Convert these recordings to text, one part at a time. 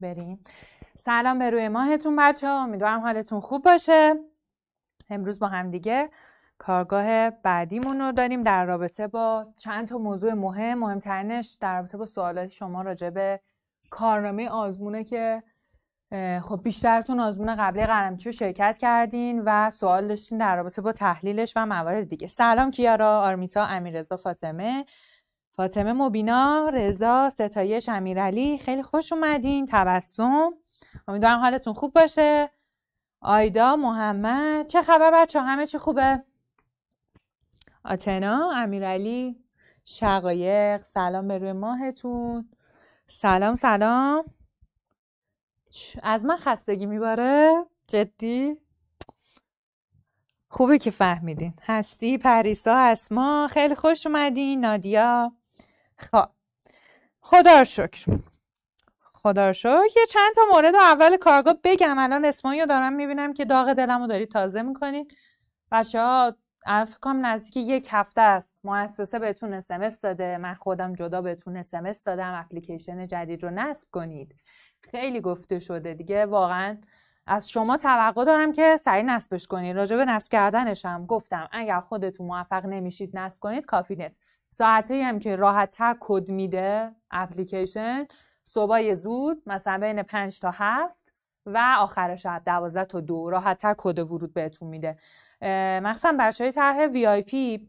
بریم. سلام به روی ماهتون بچه ها امیدوارم حالتون خوب باشه. امروز با هم دیگه کارگاه بعدیمون رو داریم در رابطه با چند تا موضوع مهم. مهمترینش در رابطه با سوالات شما راجع به کارنامه آزمونه که خب بیشترتون آزمون قبلی قلمچی رو شرکت کردین و سوال داشتین در رابطه با تحلیلش و موارد دیگه. سلام کیارا آرمیتا امیرزا فاطمه. فاطمه مبینا رضا ستایش امیرعلی خیلی خوش اومدین تبسم. امیدوارم حالتون خوب باشه. آیدا محمد چه خبر بچه همه چی خوبه؟ آتنا امیرعلی شقایق سلام به روی ماهتون. سلام سلام. از من خستگی میباره؟ جدی؟ خوبه که فهمیدین. هستی پریسا اسما خیلی خوش اومدین. نادیا. خب. خدا شکر. خدا شکر. یه چند تا مورد اول کارگاه بگم. الان اسمایی دارم می‌بینم که داغ دلم رو دارید تازه می‌کنید بچه ها کنم نزدیک یک هفته است. مؤسسه بهتون اسمس داده. من خودم جدا بهتون اسمس دادم. اپلیکیشن جدید رو نصب کنید. خیلی گفته شده دیگه. واقعا از شما توقع دارم که سریع نصبش کنید. راجع به نصب کردنش هم گفتم. اگر خودتون موفق نمیشید نصب کنید کافی نت ساعتی هم که راحت تر کد میده اپلیکیشن صبح زود مثلا بین 5 تا 7 و آخر شب 12 تا 2 راحت تر کد ورود بهتون میده. مخصوصا بچه های طرح VIP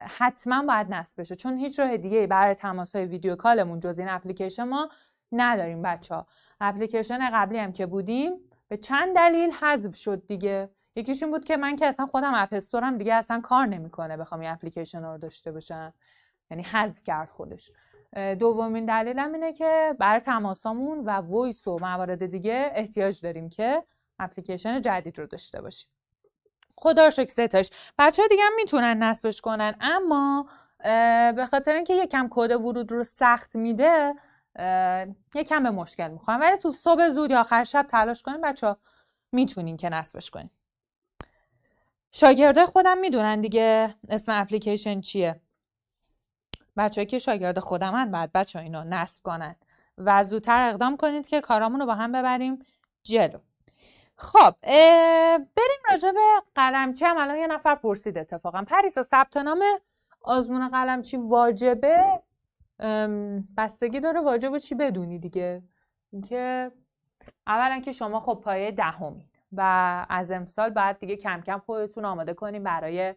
حتما باید نصب بشه چون هیچ راه دیگه برای تماس های video call مون جز این اپلیکیشن ما نداریم بچه ها اپلیکیشن قبلی هم که بودیم به چند دلیل حذف شد دیگه. یکیش این بود که من که اصلا خودم App Store م دیگه اصلا کار نمی‌کنه بخوام این اپلیکیشن رو داشته باشم. یعنی حذف کرد خودش. دومین دلیلم اینه که برای تماسامون و voice و موارد دیگه احتیاج داریم که اپلیکیشن جدید رو داشته باشیم. خدا شکر ستاش بچه دیگه هم می‌تونن نصبش کنن اما به خاطر اینکه یکم کد ورود رو سخت میده یکم به مشکل می‌خورم ولی تو صبح زود یا آخر شب تلاش کنیم بچه ها می‌تونین که نصبش کنیم شاگرده خودم می‌دونن دیگه اسم اپلیکیشن چیه. بچه که شاگرد خودمن بعد بچه اینو نصب کنن و زودتر اقدام کنید که کارامون رو با هم ببریم جلو. خب بریم راجع به قلمچی هم. الان یه نفر پرسید اتفاقا. پریسا ثبت نام آزمون قلمچی واجبه؟ بستگی داره واجب چی بدونی دیگه؟ اینکه اولا که شما خب پایه دهمین و از امسال بعد دیگه کم کم خودتون آماده کنیم برای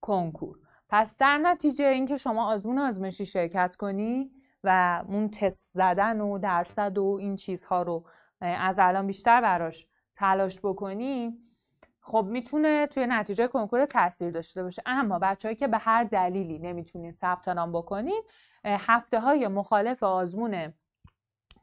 کنکور. پس در نتیجه اینکه شما آزمون آزمایشی شرکت کنی و اون تست زدن و درصد و این چیزها رو از الان بیشتر براش تلاش بکنی خب می‌تونه توی نتیجه کنکور تاثیر داشته باشه. اما بچههایی که به هر دلیلی نمی‌تونید ثبت نام بکنید هفته های مخالف آزمون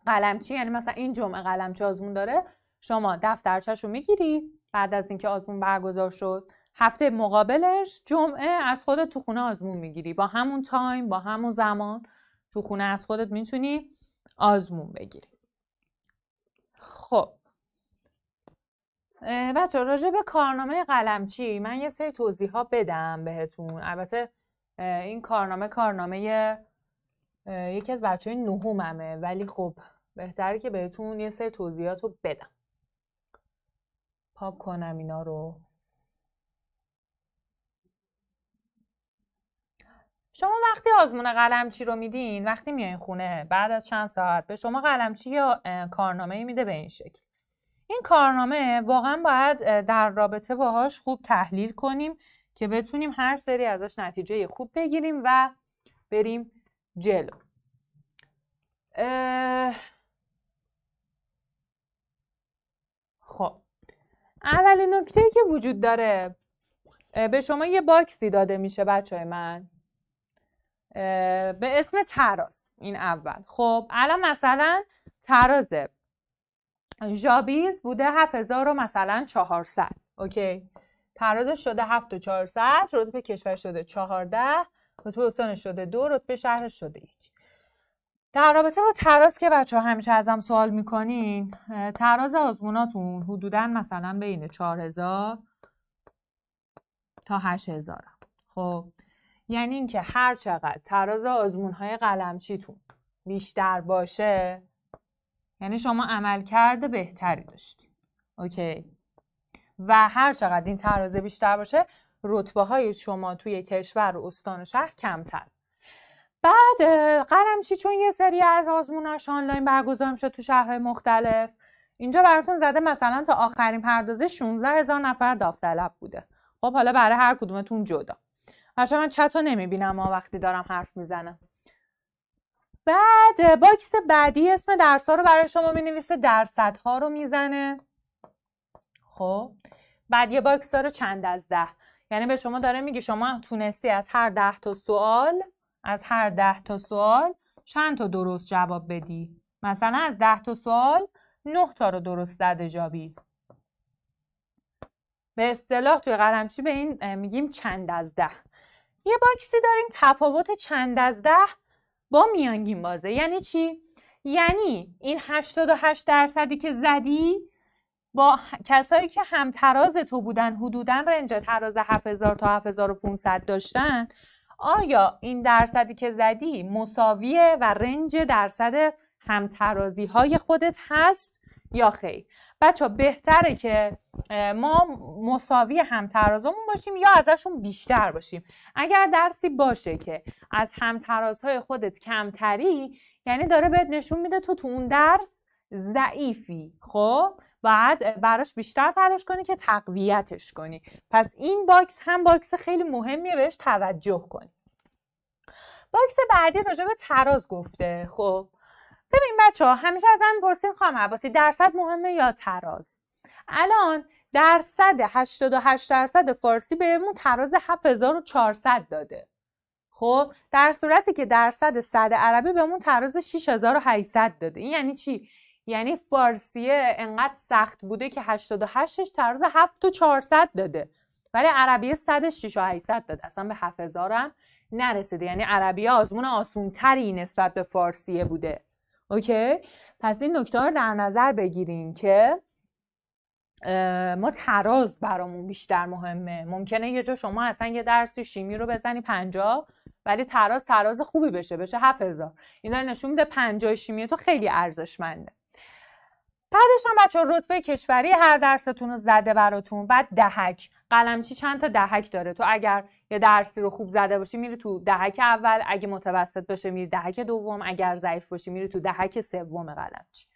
قلمچی یعنی مثلا این جمعه قلمچی آزمون داره شما دفترچهش رو می‌گیری بعد از اینکه آزمون برگزار شد هفته مقابلش جمعه از خودت تو خونه آزمون می‌گیری. با همون تایم با همون زمان تو خونه از خودت می‌تونی آزمون بگیری. خب. بچه راجع به کارنامه قلمچی من یه سری توضیح ها بدم بهتون. البته این کارنامه کارنامه یکی از بچه های نهوممه. ولی خب بهتره که بهتون یه سری توضیحات رو بدم. پاپ کنم اینا رو. شما وقتی آزمون قلمچی رو میدین وقتی میایین خونه بعد از چند ساعت به شما قلمچی یا کارنامه میده به این شکل. این کارنامه واقعا باید در رابطه باهاش خوب تحلیل کنیم که بتونیم هر سری ازش نتیجه خوب بگیریم و بریم جلو خب اولین نکته که وجود داره به شما یه باکسی داده میشه بچه های من به اسم تراز این اول. خب الان مثلا تراز ژابیز بوده 7000 و مثلا 400 اوکی؟ ترازش شده 7 و 400 رتبه کشور شده 14 رتبه استانش شده دو رتبه شهرش شده یک. در رابطه با تراز که بچه ها همیشه ازم سوال می‌کنین تراز آزموناتون حدودا مثلا بین 4000 تا 8000 خب یعنی اینکه هر چقدر تراز آزمون های قلمچیتون بیشتر باشه یعنی شما عمل کرده بهتری داشتی. اوکی؟ و هر چقدر این ترازه بیشتر باشه رتبه های شما توی کشور و استان و شهر کمتر. بعد قلمچی چون یه سری از آزموناش آنلاین برگزار میشه تو شهرهای مختلف. اینجا براتون زده مثلا تا آخرین پردازه 16 هزار نفر داوطلب بوده. خب حالا برای هر کدومتون جدا. هرچند من چت رو نمی‌بینم ما وقتی دارم حرف می‌زنم. بعد box بعدی اسم درس ها رو برای شما می نویسه درصدها رو می‌زنه. خب بعد یه box داره چند از ده. یعنی به شما داره میگه شما تونستی از هر ده تا سوال از هر ده تا سوال چند تا درست جواب بدی؟ مثلا از ده تا سوال نه تا رو درست زده جابیز به اصطلاح توی قلمچی به این میگیم چند از ده. یه باکسی داریم تفاوت چند از ده با میانگین بازه. یعنی چی؟ یعنی این 88 درصدی که زدی با کسایی که هم تراز تو بودن حدودا رنج تراز 7000 تا 7500 داشتن آیا این درصدی که زدی مساویه و رنج درصد همترازی های خودت هست یا خیر؟ بچه بهتره که ما مساوی همترازمون باشیم یا ازشون بیشتر باشیم. اگر درسی باشه که از همترازهای خودت کمتری یعنی داره بهت نشون میده تو تو اون درس ضعیفی خب؟ بعد براش بیشتر تلاش کنی که تقویتش کنی. پس این box هم box خیلی مهمیه بهش توجه کنی. box بعدی راجع به تراز گفته خب؟ ببین بچه ها همیشه ازم می‌پرسین خانم عباسی درصد مهمه یا تراز؟ الان درصد 88 درصد فارسی بهمون تراز 7400 داده. خب؟ در صورتی که درصد صد عربی بهمون تراز 6800 داده. این یعنی چی؟ یعنی فارسیه انقدر سخت بوده که 88ش تراز 7400 داده. ولی عربی 106 و 800 داده. اصلا به 7000 هم نرسیده. یعنی عربی آزمون آسونتری نسبت به فارسیه بوده. اوکی؟ پس این نکته رو در نظر بگیریم که ما تراز برامون بیشتر مهمه. ممکنه یه جا شما اصلا یه درسی شیمی رو بزنی پنجا ولی تراز تراز خوبی بشه. بشه هفت هزار این داره نشون میده پنجاه شیمی تو خیلی ارزشمنده. بعدش هم بچه رتبه کشوری هر درستون رو زده براتون بعد دهک. قلمچی چند تا دهک داره؟ تو اگر یه درسی رو خوب زده باشی میری تو دهک اول. اگه متوسط باشه میری دهک دوم. اگر ضعیف باشی میری تو دهک سوم قلمچی.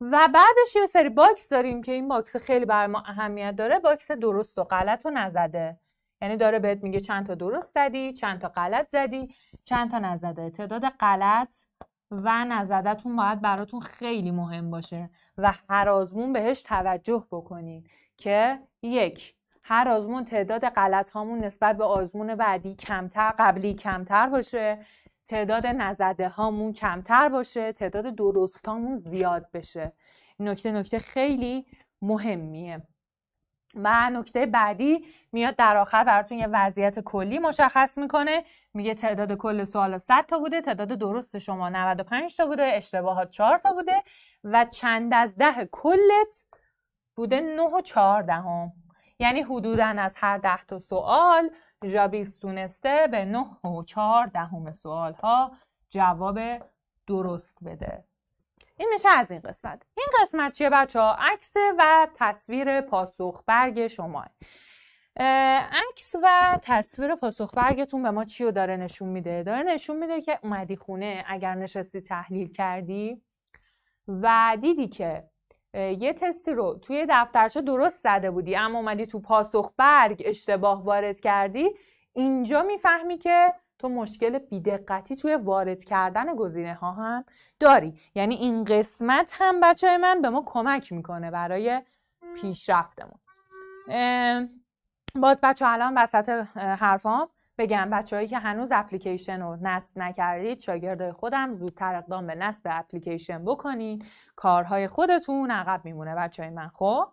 و بعدش یه سری box داریم که این box خیلی بر ما اهمیت داره. box درست و غلط و نزده. یعنی داره بهت میگه چند تا درست زدی چند تا غلط زدی چند تا نزده. تعداد غلط و نزدتون باید براتون خیلی مهم باشه و هر آزمون بهش توجه بکنین که یک هر آزمون تعداد غلط هامون نسبت به آزمون بعدی کمتر قبلی کمتر باشه تعداد نزده هامون کمتر باشه تعداد درست هامون زیاد بشه. نکته نکته خیلی مهمیه. و نکته بعدی میاد در آخر براتون یه وضعیت کلی مشخص می‌کنه. میگه تعداد کل سوال 100 تا بوده تعداد درست شما 95 تا بوده اشتباهات 4 تا بوده و چند از ده کلت بوده 9 و 4 دهم. یعنی حدودا از هر ده تا سوال جابیس تونسته به 9 و 4 دهم سوال ها جواب درست بده. این میشه از این قسمت. این قسمت چیه بچه ها عکس و تصویر پاسخ برگ شما عکس و تصویر پاسخ برگتون به ما چی رو داره نشون میده؟ داره نشون میده که اومدی خونه اگر نشستی تحلیل کردی و دیدی که یه تستی رو توی دفترچه درست زده بودی اما اومدی تو پاسخ برگ اشتباه وارد کردی اینجا می‌فهمی که تو مشکل بیدقتی توی وارد کردن گزینه ها هم داری. یعنی این قسمت هم بچه من به ما کمک می‌کنه برای پیشرفتمون. باز بچه الان وسط حرفام بگم. بچههایی که هنوز اپلیکیشن رو نصب نکردید شاگرد خودم زودتر اقدام به نصب اپلیکیشن بکنید کارهای خودتون عقب میمونه بچه های من. خب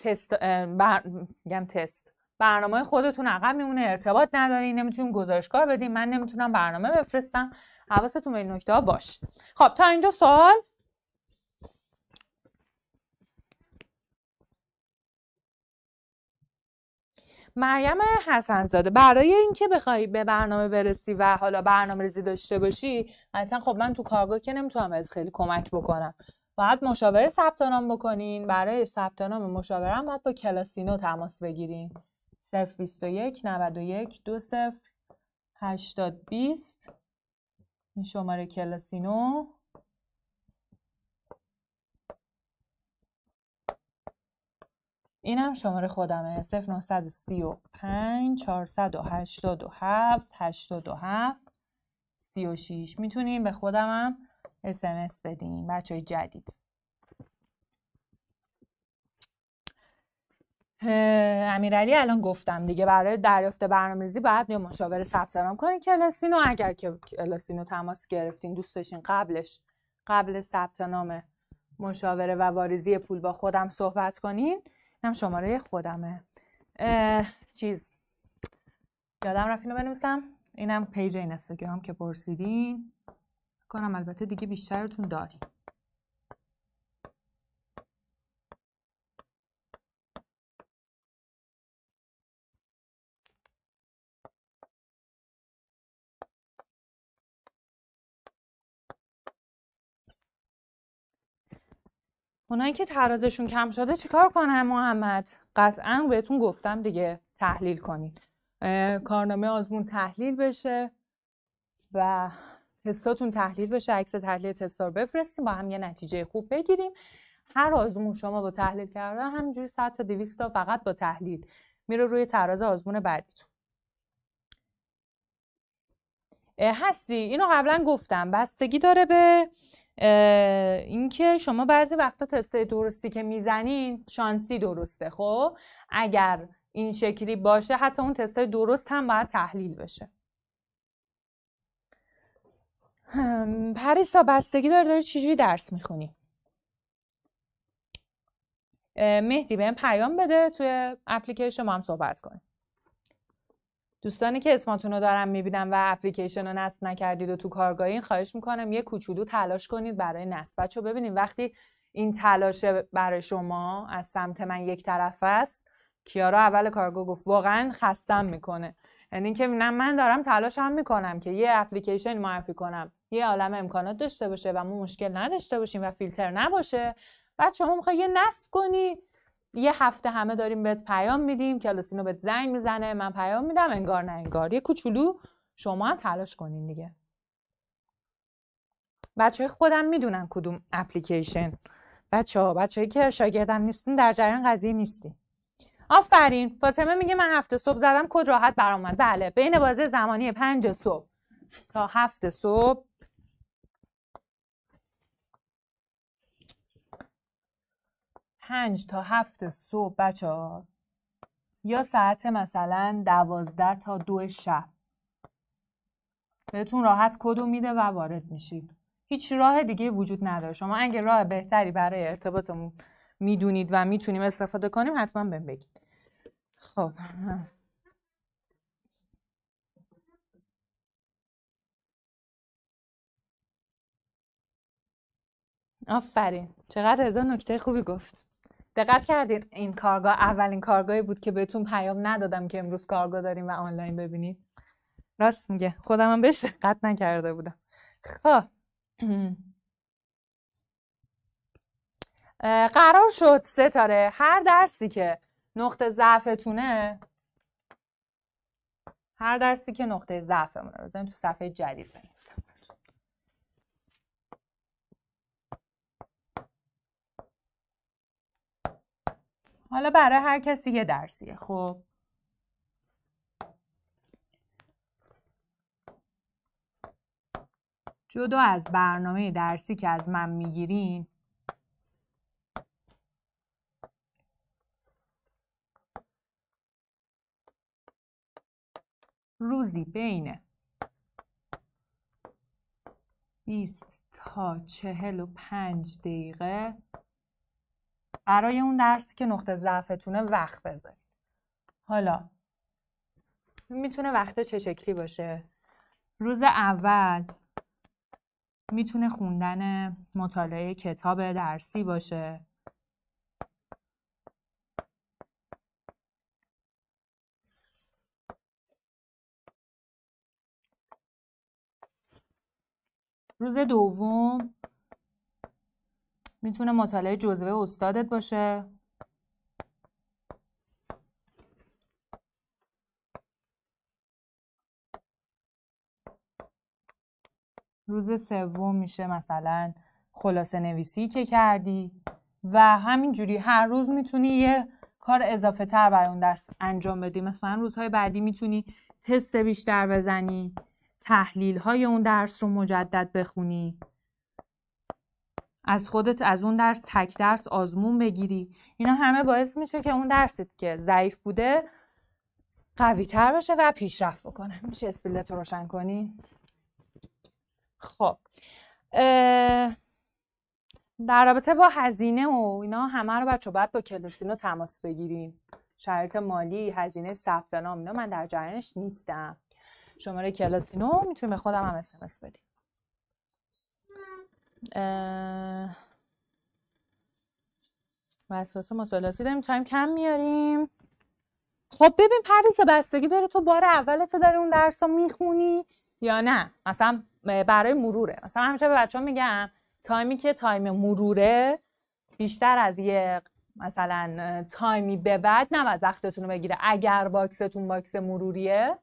تست بر... تست. برنامه خودتون عقب میمونه ارتباط نداری نمی‌تونیم گزارشگاه بدیم من نمی‌تونم برنامه بفرستم. حواستون به این نکته باش. خب تا اینجا سوال؟ مریم حسنزاده برای اینکه بخوای به برنامه برسی و حالا برنامه ریزی داشته باشی قطعا خب من تو کارگاه که نمی‌تونم خیلی کمک بکنم. باید مشاوره ثبت نام بکنین. برای ثبت مشاوره هم باید با کلاسینو تماس بگیرین. 021 91 20 80 20 این شماره کلاسینو این هم شماره خودمه. 0935 487 87 36 می‌تونیم به خودمم اسمس بدین بچه های جدید. امیرعلی الان گفتم دیگه برای دریافت برنامه‌ریزی باید یا مشاور ثبت نام کنین کلاسینو اگر که کلاسینو تماس گرفتین دوست داشتین قبلش قبل ثبت نام مشاوره و واریزی پول با خودم صحبت کنین اینم شماره خودمه. چیز. یادم رفت اینو بنویسم. اینم پیج اینستاگرام که پرسیدین. کنم البته دیگه بیشترتون داریم اونایی که ترازشون کم شده چیکار کنم محمد؟ قطعا بهتون گفتم دیگه تحلیل کنید کارنامه آزمون تحلیل بشه و تستاتون تحلیل بشه عکس تحلیل تستا رو بفرستیم با هم یه نتیجه خوب بگیریم. هر آزمون شما با تحلیل کردن همینجوری 100 تا 200 تا فقط با تحلیل میره روی تراز آزمون بعدیتون. هستی؟ اینو قبلا گفتم. بستگی داره به اینکه شما بعضی وقتا تست درستی که می‌زنین شانسی درسته خب؟ اگر این شکلی باشه حتی اون تست درست هم باید تحلیل بشه. پریسا بستگی داره داری چجوری درس می‌خونی؟ مهدی بهم پیام بده توی اپلیکیشن ما هم صحبت کنیم. دوستانی که اسماتون رو دارم می‌بینم و اپلیکیشن رو نصب نکردید و تو کارگاهین خواهش می‌کنم یه کوچولو تلاش کنید برای نصب بچه ببینید. وقتی این تلاش برای شما از سمت من یک طرف است کیارا اول کارگاه گفت واقعا خستم می‌کنه. یعنی که من من دارم تلاش هم می‌کنم که یه اپلیکیشن معرفی کنم. یه عالم امکانات داشته باشه و ما مشکل نداشته باشیم و فیلتر نباشه. بعد شما می‌خوای یه نصب کنی یه هفته همه داریم بهت پیام میدیم کلاسینو بهت زنگ می‌زنه من پیام میدم انگار نه انگار. یه کوچولو شما هم تلاش کنین دیگه. بچه خودم می‌دونن کدوم اپلیکیشن. بچه ها بچه که شاگردم نیستین در جریان قضیه نیستین. آفرین. فاطمه میگه من هفته صبح زدم کد راحت برآمد. بله بین بازه زمانی پنج صبح. تا هفته صبح پنج تا هفت صبح بچه ها یا ساعت مثلا دوازده تا دو شب. بهتون راحت کدو میده و وارد میشید. هیچ راه دیگه وجود نداره. شما اگه راه بهتری برای ارتباطمون می‌دونید و می‌تونیم استفاده کنیم حتما بهم بگید. خب. آفرین. چقدر رضا نکته خوبی گفت. دقت کردین این کارگاه اولین کارگاهی بود که بهتون پیام ندادم که امروز کارگاه داریم و آنلاین ببینید؟ راست میگه. خودم هم بهش دقت نکرده بودم. خب. قرار شد ستاره هر درسی که نقطه ضعفتونه هر درسی که نقطه ضعفمونه. بزنید تو صفحه جدید بنویسم. حالا برای هر کسی یه درسیه خب؟ جدا از برنامه درسی که از من می‌گیرین. روزی بین 20 تا 45 دقیقه. برای اون درسی که نقطه ضعفتونه وقت بذارید. حالا می‌تونه وقت چه شکلی باشه؟ روز اول می‌تونه خوندن مطالعه کتاب درسی باشه. روز دوم می‌تونه مطالعه جزوه استادت باشه؟ روز سوم میشه مثلا خلاصه نویسی که کردی و همینجوری هر روز می‌تونی یه کار اضافه تر برای اون درس انجام بدی. مثلا روزهای بعدی می‌تونی تست بیشتر بزنی تحلیل های اون درس رو مجدد بخونی. از خودت از اون درس تک درس آزمون بگیری. اینا همه باعث میشه که اون درست که ضعیف بوده قوی تر بشه و پیشرفت بکنه. میشه اسپیلت رو روشن کنی؟ خب. در رابطه با هزینه و اینا همه رو بچه باید با کلاسینو تماس بگیریم شرایط مالی هزینه ثبت نام اینا من در جریانش نیستم. شماره کلاسینو می‌تونیم خودم هم اسمس بدیم وسواس مطالعاتی داریم. تایم کم میاریم. خب ببین پریسا بستگی داره. تو بار اولت داری اون درس می‌خونی یا نه؟ مثلا برای مروره. مثلا همیشه به بچه میگم time ی که time مروره بیشتر از یه مثلا time ی به بعد نباید وقتتون رو بگیره. اگر box تون box مروریه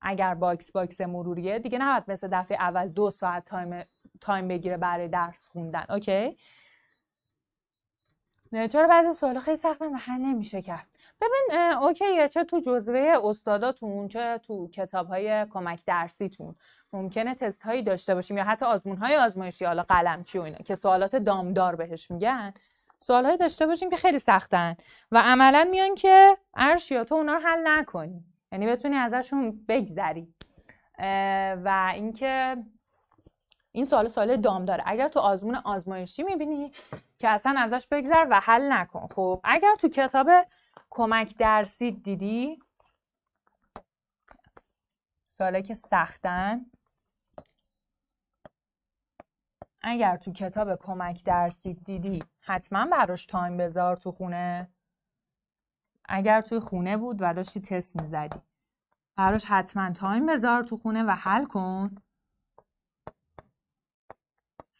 اگر box box مروریه دیگه نباید مثل دفعه اول دو ساعت time time بگیره برای درس خوندن OK؟ چرا بعضی سوال خیلی سختن و حل نمیشه کرد. ببین اوکیه چه تو جزوه استاداتون چه تو کتاب های کمک درسیتون ممکنه تست هایی داشته باشیم یا حتی آزمون های آزمایشی حالا قلمچی و اینا که سوالات دامدار بهش میگن سوالهایی داشته باشیم که خیلی سختن و عملا میان که ارشیا تو اونا رو حل نکنی. یعنی بتونی ازشون بگذری. و اینکه این سوال سوال دام داره. اگر تو آزمون آزمایشی می‌بینی که اصلا ازش بگذر و حل نکن. خب اگر تو کتاب کمک درسی دیدی سواله که سختن اگر تو کتاب کمک درسی دیدی حتما براش time بذار تو خونه. اگر توی خونه بود و داشتی تست می‌زدی براش حتما time بذار تو خونه و حل کن.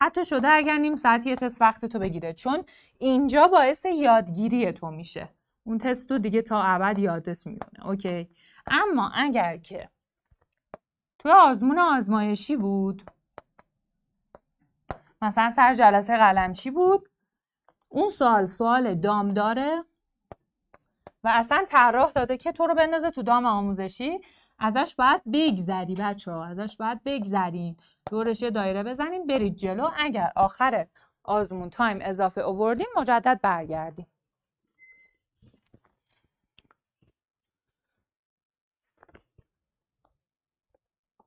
حتی شده اگر نیم ساعت یه تست وقت تو بگیره چون اینجا باعث یادگیری تو میشه. اون تست رو دیگه تا ابد یادت میمونه اوکی؟ اما اگر که توی آزمون آزمایشی بود مثلا سر جلسه قلمچی بود اون سوال سوال دام داره و اصلا طراح داده که تو رو بندازه تو دام آموزشی ازش باید بگذری بچه ها ازش باید بگذرین. دورش یه دایره بزنیم برید جلو. اگر آخر آزمون تایم اضافه اووردیم مجدد برگردیم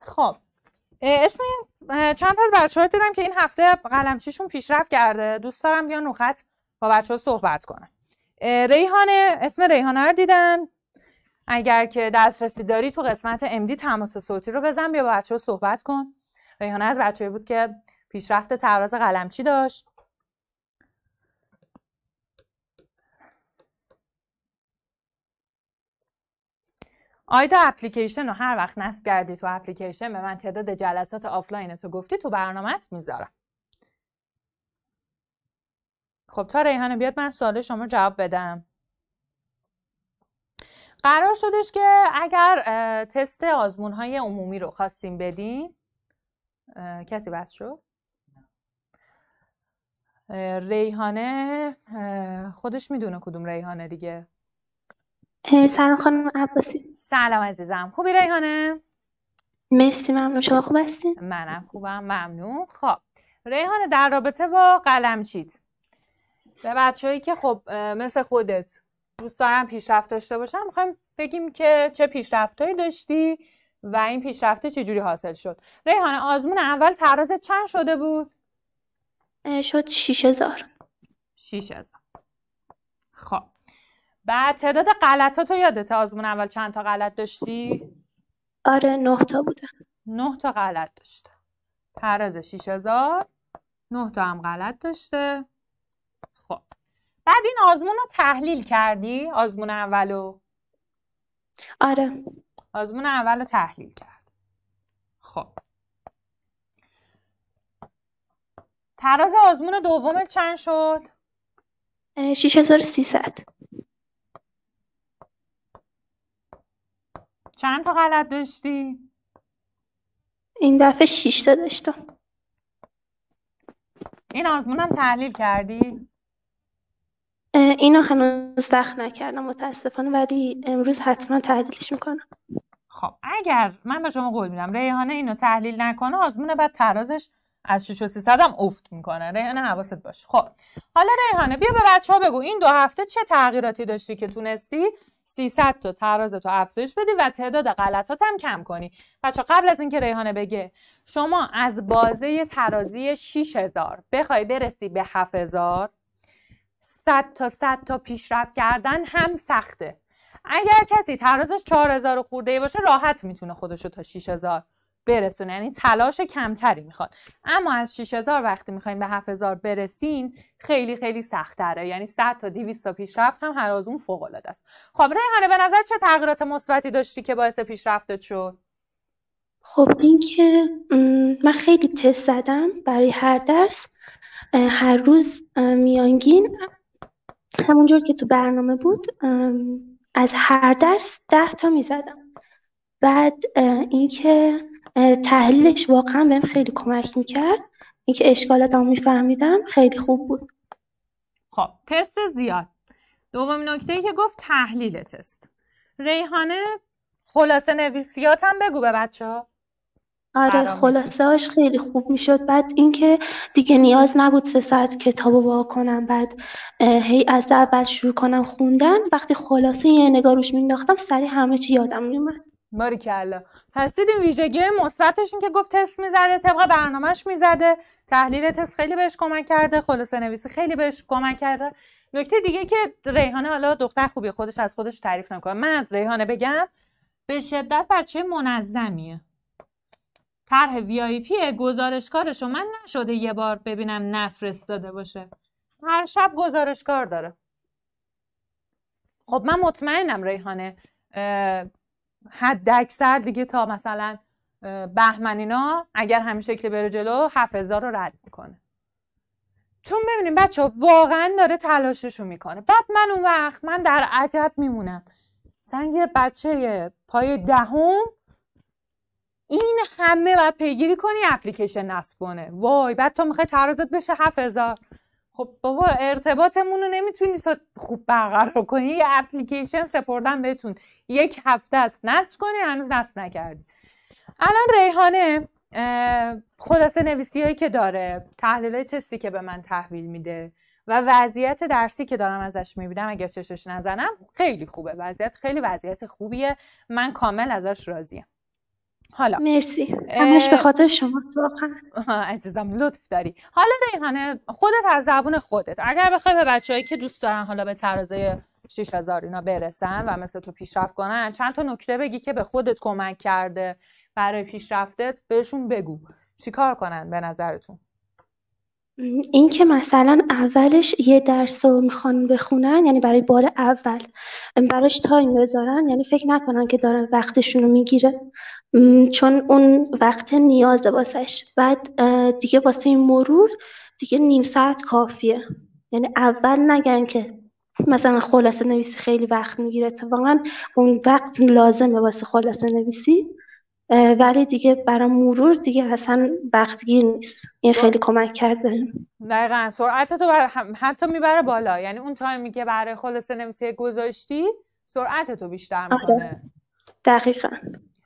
خب اسم چند از بچه ها دیدم که این هفته قلمچیشون پیشرفت کرده. دوست دارم بیان نوخط با بچه ها صحبت کنم ریحانه اسم ریحانه رو دیدم. اگر که دسترسی داری تو قسمت امدی تماس صوتی رو بزن بیا با بچه صحبت کن. ریحانه از بچه بود که پیشرفت تراز قلمچی داشت. آیدا اپلیکیشن رو هر وقت نصب کردی تو اپلیکیشن به من تعداد جلسات آفلاین تو گفتی تو برنامهت می‌ذارم. خب تا ریحانه بیاد من سوال شما جواب بدم. قرار شدش که اگر تست آزمون های عمومی رو خواستیم بدین کسی بس شد؟ ریحانه خودش می‌دونه کدوم ریحانه دیگه. سلام خانم عباسی. سلام عزیزم. خوبی ریحانه؟ مرسی ممنون. شما خوب هستین؟ منم خوبم ممنون. خب ریحانه در رابطه با قلمچیت. به بچههایی که خب مثل خودت دوست دارم پیشرفت داشته باشم. می‌خوایم بگیم که چه پیشرفتهایی داشتی و این پیشرفته چجوری حاصل شد؟ ریحانه آزمون اول تراز چند شده بود؟ شد شیش هزار. شیش هزار. خب. بعد تعداد غلطات رو یادته آزمون اول چند تا غلط داشتی؟ آره نه تا بوده. نه تا غلط داشته. تراز شیش هزار نه تا هم غلط داشته. خب. بعد این آزمون رو تحلیل کردی؟ آزمون اولو آره. آزمون اول رو تحلیل کرد. خب. تراز آزمون دوم چند شد؟ 6300 چند تا غلط داشتی؟ این دفعه 6 تا داشتم. این آزمونم تحلیل کردی؟ اینو هنوز وقت نکردم متاسفانه ولی امروز حتما تحلیلش می‌کنم. خب اگر من به شما قول میدم ریحانه اینو تحلیل نکنه آزمون بعد ترازش از 6 و 300 هم افت می‌کنه. ریحانه حواست باشه. خب حالا ریحانه بیا به بچه ها بگو این دو هفته چه تغییراتی داشتی که تونستی 300 تا تراز تو افزایش بدی و تعداد غلطات هم کم کنی؟ بچه قبل از اینکه ریحانه بگه شما از بازه ترازی 6000 بخوای برسی به 7000 100 تا 100 تا پیشرفت کردن هم سخته. اگر کسی ترازش 4000 خورده باشه راحت می‌تونه خودشو تا 6000 برسونه. یعنی تلاش کمتری می‌خواد. اما از 6000 وقتی می‌خوایم به 7000 برسین خیلی خیلی سختره. یعنی 100 تا 200 تا پیشرفت هم هر از اون فوق العاده است. خب ریحانه به نظر چه تغییرات مثبتی داشتی که باعث پیشرفتت شد؟ خب این که من خیلی تست زدم برای هر درس. هر روز میانگین. همونجور که تو برنامه بود از هر درس ده تا می‌زدم. بعد اینکه تحلیلش واقعا بهم خیلی کمک می‌کرد. اینکه اشکالاتمو میفهمیدم خیلی خوب بود. خب تست زیاد. دومین نکته که گفت تحلیل تست. ریحانه خلاصه نویسیات هم بگو به بچه ها آره خلاصه هاش خیلی خوب می‌شد. بعد اینکه دیگه نیاز نبود سه ساعت کتاب وا کنم بعد هی از اول شروع کنم خوندن وقتی خلاصه یه نگاه روش مینداختم سریع همه چی یادم میومد باری کلا پس دیدیم ویژگی مثبتش این که گفت تست می‌زده طبق برنامهش می‌زده. تحلیل تست خیلی بهش کمک کرده خلاصه نویسی خیلی بهش کمک کرده. نکته دیگه که ریحانه حالا دختر خوبی خودش از خودش تعریف نمی‌کنه. من از ریحانه بگم به شدت بچه منظمیه. طرح وی آی پی من نشده یه بار ببینم نفرستاده باشه. هر شب گزارشکار داره. خب من مطمئنم ریحانه حد اکثر دیگه تا مثلا بهمن اینا اگر همین شکلی بره جلو 7000 رو رد می‌کنه. چون ببینیم بچه واقعا داره تلاششو می‌کنه. بعد من اون وقت من در عجب میمونم. سنگ بچه پای دهم این همه باید پیگیری کنی اپلیکیشن نصب کنه. وای بعد تو می‌خوای ترازت بشه 7000 خب بابا ارتباطمون رو نمی‌تونی خوب برقرار کنی. یه اپلیکیشن سپردن بهتون. یک هفته است. نصب کنی هنوز نصب نکردی. الان ریحانه خلاصه نویسی هایی که داره تحلیل تستی که به من تحویل میده و وضعیت درسی که دارم ازش می‌بینم اگر چشش نزنم خیلی خوبه. وضعیت خیلی وضعیت خوبیه. من کامل ازش راضیم. حالا. مرسی. همش به خاطر شما واقعا عزیزم لطف داری. حالا ریحانه خودت از زبون خودت. اگر بخوای به بچههایی که دوست دارن حالا به ترازه 6000 اینا برسن و مثل تو پیشرفت کنن چند تا نکته بگی که به خودت کمک کرده برای پیشرفتت بهشون بگو. چیکار کنن به نظرتون؟ این که مثلا اولش یه درس رو می‌خوان بخونن یعنی برای بار اول براش تایم بذارن یعنی فکر نکنن که دارن وقتشون رو می‌گیره چون اون وقت نیازه واسش. بعد دیگه واسه این مرور دیگه نیم ساعت کافیه. یعنی اول نگن که مثلا خلاصه نویسی خیلی وقت می‌گیره. اتفاقا اون وقت لازمه واسه خلاصه نویسی. ولی دیگه برای مرور دیگه اصلا وقتگیر نیست. این خیلی کمک کرده. دقیقا. سرعت تو حتی می‌بره بالا. یعنی اون تایمی که برای خلاصه نویسی گذاشتی سرعت تو بیشتر آره. می‌کنه. دقیقا.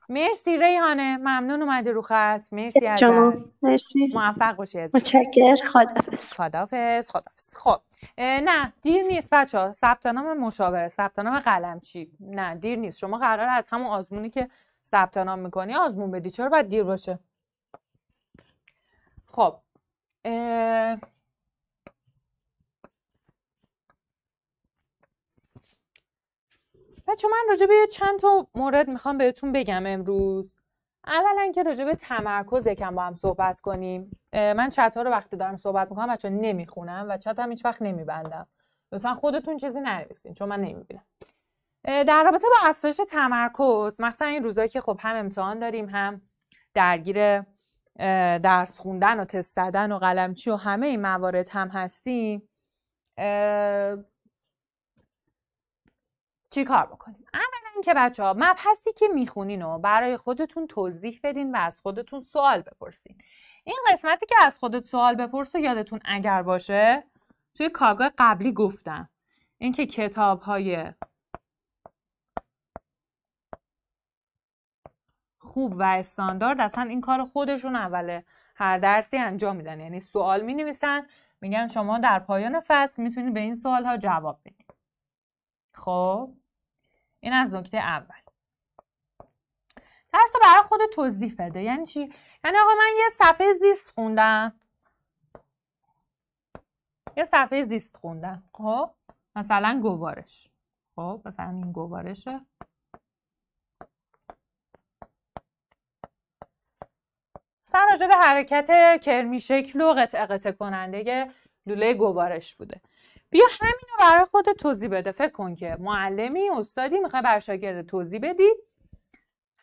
مرسی ریحانه ممنون اومدی رو خط. مرسی ازت. موفق باشی از متشکر خدافظ خدافظ خدافظ خب نه دیر نیست بچه ها ثبت نام مشاوره. ثبت نام قلمچی نه دیر نیست. شما قرار از همون آزمونی که ثبت نام می‌کنی آزمون بدی. چرا باید دیر باشه؟ خب بچه من راجع به چند تا مورد می‌خوام بهتون بگم امروز. اولا که راجع به تمرکز یکم با هم صحبت کنیم. من چت ها رو وقتی دارم صحبت می‌کنم بچه نمی‌خونم و چت هم هیچ وقت نمیبندم. لطفا خودتون چیزی ننویسین چون من نمی‌بینم. در رابطه با افزایش تمرکز مثلا این روزایی که خب هم امتحان داریم هم درگیر درس خوندن و تست زدن و قلمچی و همه این موارد هم هستیم. چی کار بکنیم؟ اولا که بچه ها مبحثی که می‌خونین و برای خودتون توضیح بدین و از خودتون سوال بپرسین. این قسمتی که از خودت سوال بپرس و یادتون اگر باشه توی کارگاه قبلی گفتم. اینکه کتاب های خوب و استاندارد اصلا این کار خودشون اوله. هر درسی انجام میدن. یعنی سوال می نویسن میگن شما در پایان فصل می‌تونید به این سوال ها جواب بدید خب؟ این از نکته اول. درس رو برای خود توضیح بده. یعنی چی؟ یعنی آقا من یه صفحه زیست خوندم. یه صفحه زیست خوندم. خب؟ مثلا گوارش. خب؟ مثلا این گوارشه. مثلا راجع به حرکت کرمی شکل و قطعه قطعه کننده لوله گوارش بوده. بیا همین رو برای خود توضیح بده. فکر کن که معلمی استادی می‌خوای بر شاگرد توضیح بدی.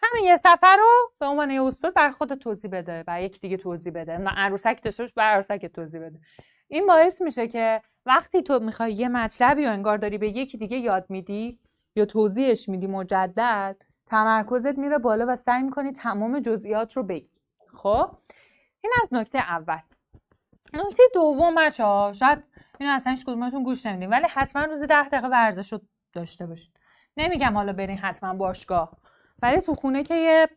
همین یه سفر رو به عنوان یه استاد بر خود توضیح بده بر یک دیگه توضیح بده. نه عروسک داشته بر عروسک توضیح بده. این باعث میشه که وقتی تو می‌خوای یه مطلبی و انگار داری به یکی دیگه یاد میدی یا توضیحش میدی مجدد تمرکزت میره بالا و سعی می‌کنی تمام جزئیات رو بگی. خب؟ این از نکته اول. نکته دوم بچه ها شاید اینو اصلا هیچ کدومتون گوش نمیدین ولی حتما روزی ده دقیقه ورزش رو داشته باشید نمیگم حالا برین حتما باشگاه ولی تو خونه که یه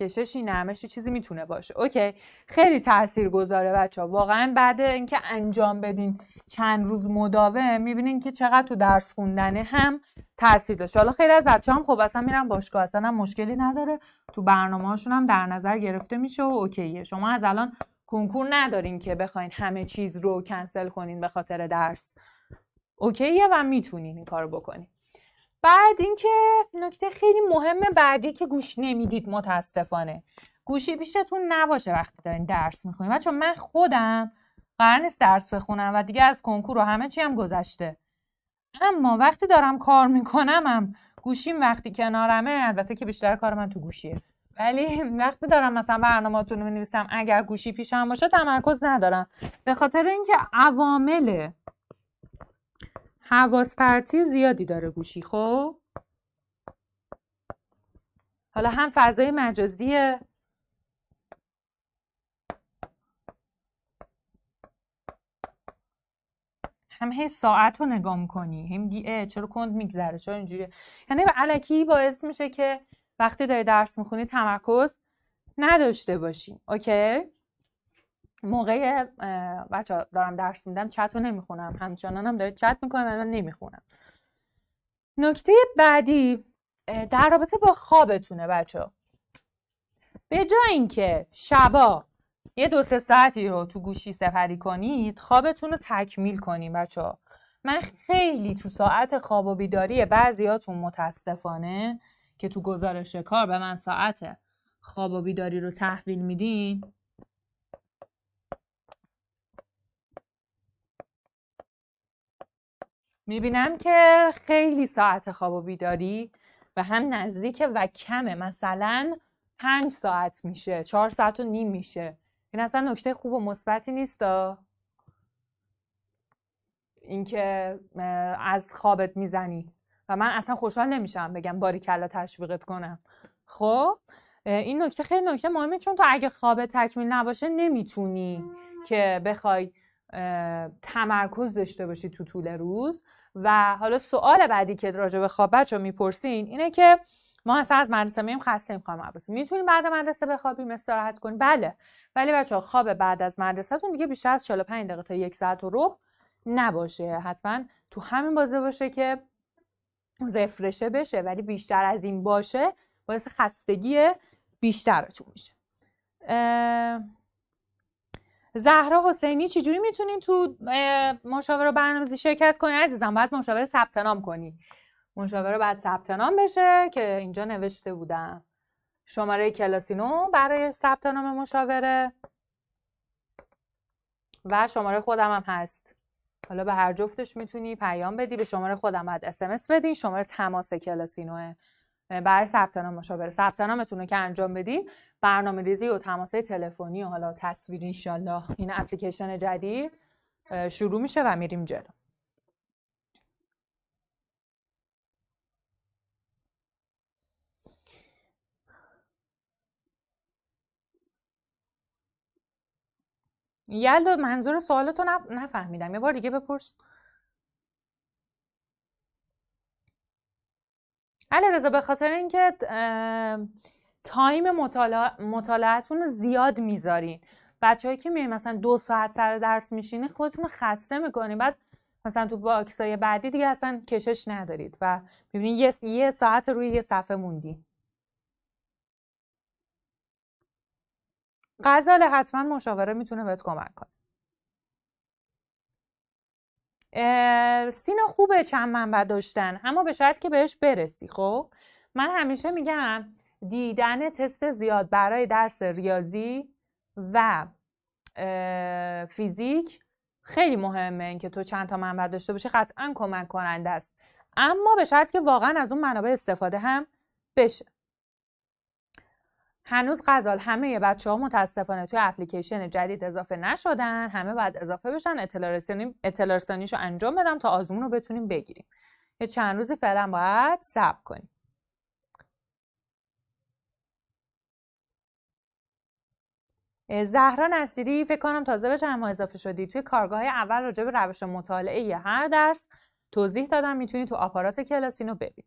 کششی نرمشی چیزی می‌تونه باشه. اوکی خیلی تاثیر گذاره بچه ها واقعا بعد اینکه انجام بدین چند روز مداوم می‌بینین که چقدر تو درس خوندنه هم تاثیر داشت حالا خیلی از بچه هم خب اصلا میرن باشگاه اصلا هم مشکلی نداره. تو برنامه هاشون هم در نظر گرفته میشه و اوکیه. شما از الان کنکور ندارین که بخواین همه چیز رو کنسل کنین به خاطر درس. اوکیه و می‌تونین این کارو بکنین. بعد اینکه نکته خیلی مهم بعدی که گوش نمی‌دید متاسفانه. گوشی پیشتون نباشه وقتی دارین درس می‌خونین. بچه من خودم قرار نیست درس بخونم و دیگه از کنکور و همه چی هم گذشته. اما وقتی دارم کار می‌کنم هم گوشیم وقتی کنارمه البته که بیشتر کار من تو گوشیه. ولی وقتی دارم مثلا برنامه‌تون رو می‌نویسم اگر گوشی پیشم باشه تمرکز ندارم. به خاطر اینکه عوامل حواس پرتی زیادی داره گوشی خب؟ حالا هم فضای مجازیه. هم هی ساعت رو نگاه می‌کنی هم میگی چرا کند میگذره چرا اینجوری یعنی علکی باعث میشه که وقتی داری درس می‌خونی تمرکز نداشته باشین اوکی؟ موقع بچه دارم درس میدم چت رو نمی‌خونم همچنان هم داره چت می‌کنم من نمی‌خونم. نکته بعدی در رابطه با خوابتونه بچه به جای اینکه شبا یه دو سه ساعتی رو تو گوشی سپری کنید خوابتون رو تکمیل کنید بچه من خیلی تو ساعت خواب و بیداری بعضیاتون متاسفانه که تو گزارش کار به من ساعت خواب و بیداری رو تحویل میدین؟ می‌بینم که خیلی ساعت خواب و بیداری و هم نزدیک و کمه. مثلا پنج ساعت میشه چهار ساعت و نیم میشه. این اصلا نکته خوب و مثبتی نیست اینکه از خوابت می‌زنی. و من اصلا خوشحال نمیشم بگم باری کلا تشویقت کنم. خب این نکته خیلی نکته مهمه چون تو اگه خواب تکمیل نباشه نمی‌تونی که بخوای تمرکز داشته باشی تو طول روز. و حالا سوال بعدی که راجع به خواب بچه می‌پرسین اینه که ما اصلا از مدرسه میم خسته می‌خوام مدرسه. می‌تونیم بعد مدرسه بخوابیم استراحت کنیم بله. ولی بچه خواب بعد از مدرسهتون دیگه بیشتر از 45 دقیقه تا یک ساعت و ربع نباشه. حتما تو همین بازه باشه که رفرشه بشه ولی بیشتر از این باشه باعث خستگی بیشترتون میشه. زهرا حسینی چجوری می‌تونین تو مشاوره برنامه‌ریزی شرکت کنی؟ عزیزم باید مشاوره ثبت نام کنی. مشاوره بعد ثبت نام بشه که اینجا نوشته بودم. شماره کلاسینو برای ثبت نام مشاوره. و شماره خودم هم هست. حالا به هر جفتش می‌تونی پیام بدی به شماره خودم بعد اسمس بدی شماره تماس کلاسینوه برای ثبت نام مشاوره. ثبت نامتون رو که انجام بدین برنامه ریزی و تماس تلفنی و حالا تصویری انشالله این اپلیکیشن جدید شروع میشه و میریم جلو. یلدا منظور سوالتو نفهمیدم. یه بار دیگه بپرس. علی رضا به خاطر اینکه تایم مطالعتون زیاد می‌ذارین. بچههایی که میای مثلا دو ساعت سر درس میشینی خودتون رو خسته می‌کنین. بعد مثلا تو باکسای بعدی دیگه اصلا کشش ندارید و ببینید یه, یه ساعت روی یه صفحه موندی. غزل حتما مشاوره می‌تونه بهت کمک کنه. سینا خوبه چند منبع داشتن اما به شرط که بهش برسی خب؟ من همیشه میگم دیدن تست زیاد برای درس ریاضی و فیزیک خیلی مهمه اینکه تو چند تا منبع داشته باشی قطعا کمک کننده است. اما به شرط که واقعا از اون منابع استفاده هم بشه. هنوز غزال همه بچه ها متاسفانه توی اپلیکیشن جدید اضافه نشدن. همه باید اضافه بشن. اطلاع رسانی رو انجام بدم تا آزمون رو بتونیم بگیریم. یه چند روزی فعلا باید صبر کنیم. زهرا نصیری فکر کنم تازه به چند ماه اضافه شدی. توی کارگاه اول راجع به روش مطالعه هر درس توضیح دادم. می‌تونی تو آپارات کلاسینو ببین.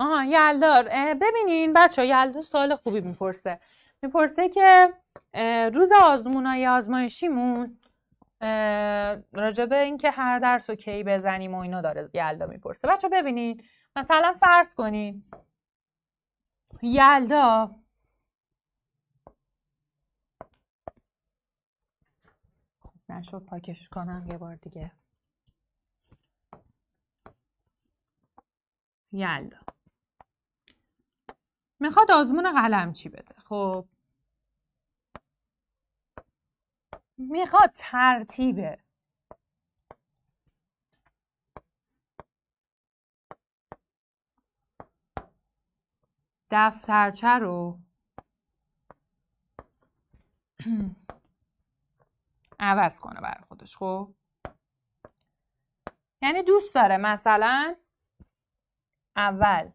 آها یلدار. ببینین بچه یلدار سوال خوبی می‌پرسه. می‌پرسه که روز آزمونای آزمایشیمون راجبه اینکه هر درس رو کی بزنیم و اینا داره یلدا می‌پرسه. بچه ببینین. مثلا فرض کنین. یلدا خب نشد پاکش کنم یه بار دیگه. یلدا. می‌خواد آزمون قلم چی بده؟ خب. می‌خواد ترتیب. دفترچه رو. عوض کنه برای خودش خب. یعنی دوست داره مثلا اول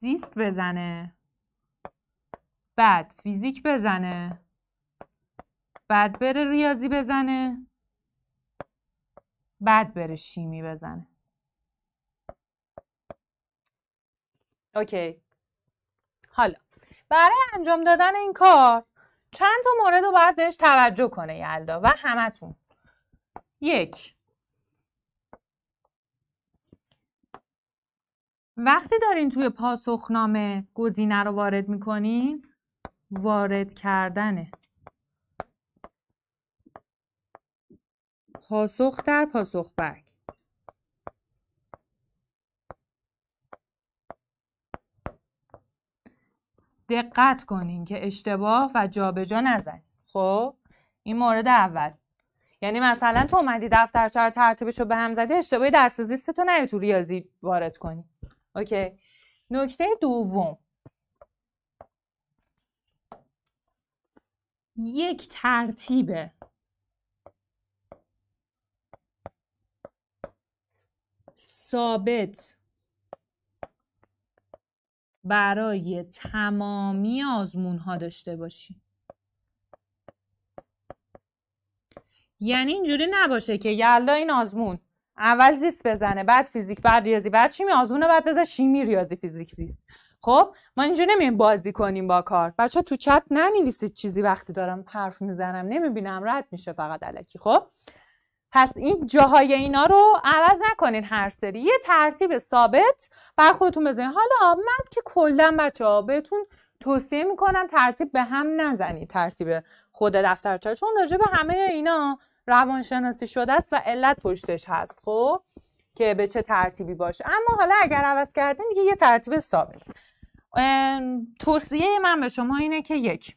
زیست بزنه. بعد فیزیک بزنه. بعد بره ریاضی بزنه. بعد بره شیمی بزنه. اوکی. حالا برای انجام دادن این کار چند تا مورد رو باید بهش توجه کنه یلدا و همتون. یک وقتی دارین توی پاسخنامه گزینه رو وارد می‌کنین وارد کردنه. پاسخ در پاسخ برگ. دقت کنین که اشتباه و جابجا نزنین. خب؟ این مورد اول. یعنی مثلا تو اومدی دفترچه رو ترتیبش رو به هم زدی اشتباهی درس زیست تو نری تو ریاضی وارد کنی. اوکی نکته دوم یک ترتیب ثابت برای تمامی آزمون ها داشته باشی. یعنی اینجوری نباشه که یلا این آزمون. اول زیست بزنه بعد فیزیک بعد ریاضی. بعد شیمی آزمون بعد بذار شیمی ریاضی فیزیک زیست. خب؟ ما اینجا نمیم بازی کنیم با کار. بچه تو چت ننویسید چیزی وقتی دارم حرف می‌زنم. نمی‌بینم رد میشه فقط علکی. خب؟ پس این جاهای اینا رو عوض نکنین هر سری. یه ترتیب ثابت بر خودتون بزنین. حالا من که کلا بچه ها بهتون توصیه می‌کنم ترتیب به هم نزنید ترتیب خود دفترچه چون راجع به همه اینا روانشناسی شده است و علت پشتش هست خب؟ که به چه ترتیبی باشه. اما حالا اگر عوض کردین دیگه یه ترتیب ثابت. توصیه من به شما اینه که یک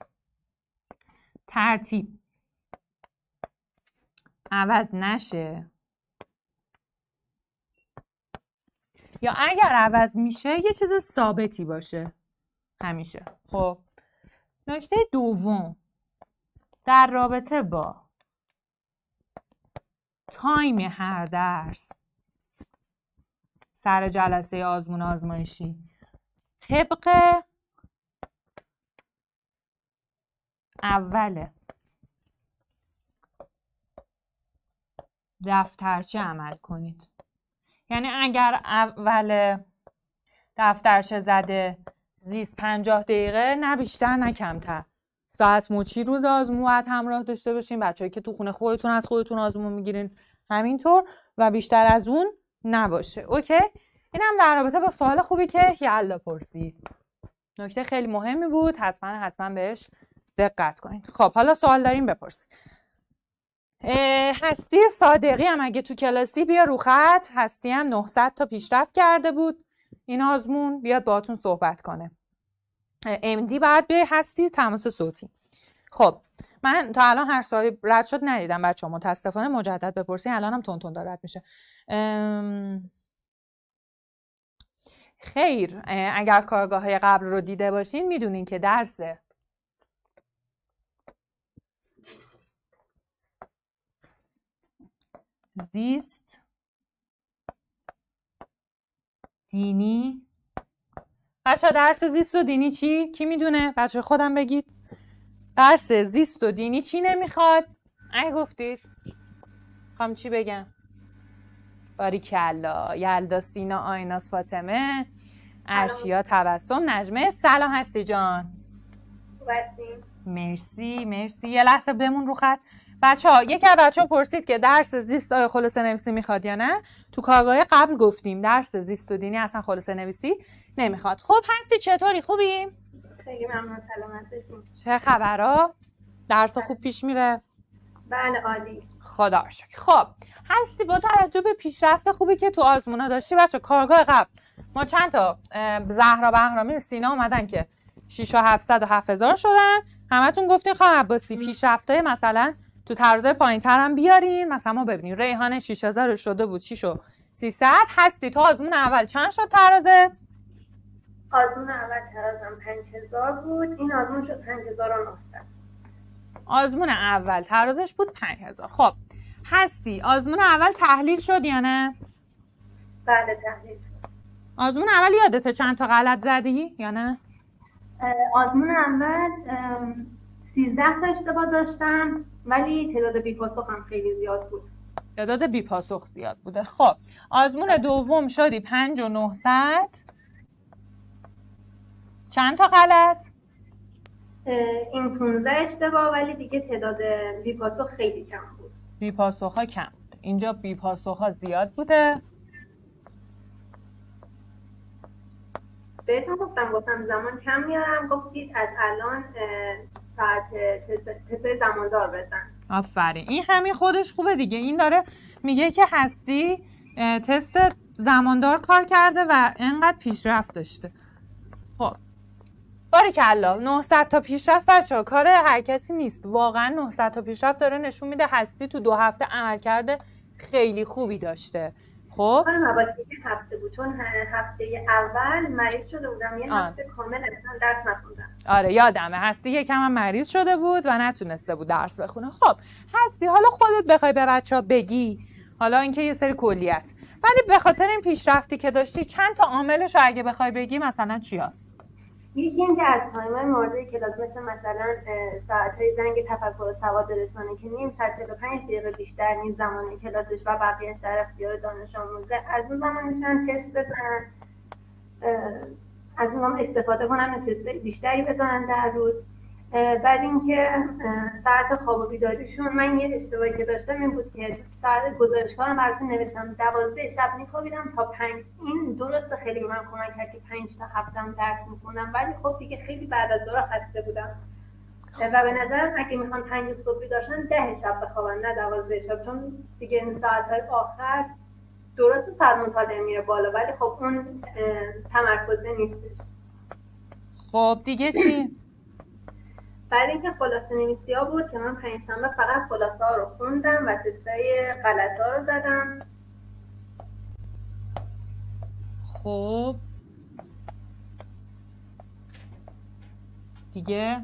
ترتیب عوض نشه. یا اگر عوض میشه یه چیز ثابتی باشه. همیشه. خب؟ نکته دوم در رابطه با تایم هر درس. سر جلسه آزمون آزمایشی. طبق اوله. دفترچه عمل کنید. یعنی اگر اول دفترچه زده زیست پنجاه دقیقه نه بیشتر نه کمتر. ساعت مچی روز آزمون همراه داشته باشین بچه‌ای که تو خونه خودتون از خودتون آزمون می‌گیرین همینطور و بیشتر از اون نباشه. اوکی؟ اینم در رابطه با سوال خوبی که یلا پرسید. نکته خیلی مهمی بود. حتما حتما بهش دقت کنید خب حالا سوال داریم بپرسید. هستی صادقی هم اگه تو کلاسی بیا رو خط. هستی هم 900 تا پیشرفت کرده بود. این آزمون بیاد باهاتون صحبت کنه. امدی بعد به هستی تماس صوتی. خب من تا الان هر سوالی رد شد ندیدم بچه متاسفانه مجدد بپرسین الان هم تون تون دارد میشه خیر اگر کارگاه های قبل رو دیده باشین می‌دونین که درس زیست دینی بچه درس زیست و دینی چی؟ کی می‌دونه؟ بچه خودم بگید. درس زیست و دینی چی نمی‌خواد؟ ای گفتید. خواهم چی بگم؟ باری کلا. یلدا سینا آیناس فاطمه اشیا تبسم نجمه. سلام هستی جان. مرسی مرسی. یه لحظه بمون رو خط. بچه ها یکی از بچه ها پرسید که درس زیست آیا خلاصه نویسی می‌خواد یا نه؟ تو کارگاه قبل گفتیم درس زیست و دینی اصلا خلاصه نویسی نمی‌خواد. خب هستی چطوری؟ خوبی؟ خیلی ممنون چه خبرها؟ درس خوب پیش میره؟ بله عالی. خدا شکر. خب هستی با توجه به پیشرفت خوبی که تو آزمونا داشتی بچه کارگاه قبل. ما چند تا زهرا بهرامی سینا اومدن که 6 و 700 و 7000 شدن. همتون گفتین خواهم عباسی پیشرفته مثلا تو ترازه پایین تر هم بیارین. مثلا ما ببینیم. ریحان 6000 شده بود. 6 و 300 هستی. تو آزمون اول چند شد ترازت؟ آزمون اول ترازم 5000 بود. این آزمون شد 5900 آزمون اول ترازش بود 5000 خب. هستی. آزمون اول تحلیل شد یا نه؟ بله تحلیل شد. آزمون اول یادته چند تا غلط زدی یا نه؟ آزمون اول 13 تا اشتباه داشتم. ولی تعداد بی پاسخ هم خیلی زیاد بود. تعداد بی پاسخ زیاد بوده. خب آزمون دوم شدی. 5 و 900 چند تا غلط؟ این 15 اشتباه ولی دیگه تعداد بی پاسخ خیلی کم بود. بی پاسخ ها کم بود. اینجا بی پاسخ ها زیاد بوده. بهتون گفتم گفتم زمان کم میارم. گفتید از الان ساعت تست زماندار بزن. آفرین. این همین خودش خوبه دیگه. این داره میگه که هستی تست زماندار کار کرده و انقدر پیشرفت داشته. خب. باریکلا 900 تا پیشرفت بچه کار هر کسی نیست. واقعا 900 تا پیشرفت داره نشون میده هستی تو دو هفته عمل کرده خیلی خوبی داشته. خب؟ هفته بود. چون هفته اول مریض شده بودم. یه هفته کامل درس نخوندم آره یادمه. هستی یکم هم مریض شده بود و نتونسته بود درس بخونه. خب هستی حالا خودت بخوای به بچه ها بگی. حالا اینکه یه سری کلیت. ولی به خاطر این پیشرفتی که داشتی چند تا عاملش رو اگه بخوای بگی مثلا چی هست؟ یکی اینکه از تایمای مورد کلاس مثل مثلا ساعت های زنگ تفکر و سواد رسانه که نیم ساعت 45 دقیقه بیشتر نیم زمان کلاسش و بقیه در اختیار دانش آموزه از اون زمانشان تست بزنن. از اون استفاده کنن تست بیشتری بزنن در روز. بعد اینکه ساعت خواب و بیداریشون من یه اشتباهی که داشتم این بود که ساعت گزارشگاه براتون نوشتم. دوازده شب میخوابیدم تا پنج. این درست خیلی به من کمک کرد که پنج تا هفتم درس می‌خونم ولی خب دیگه خیلی بعد از دورا خسته بودم. و به نظرم اگه می‌خوان پنج صبحی داشتن ده شب بخوابن نه دوازده شب. چون دیگه این ساعت های آخر درست سر میره بالا ولی خب اون تمرکزه نیستش. خب دیگه چی؟ بعد اینکه خلاصه نویسی ها بود که من پنجشنبه فقط خلاصه ها رو خوندم و تستای غلط ها رو زدم. خب. دیگه؟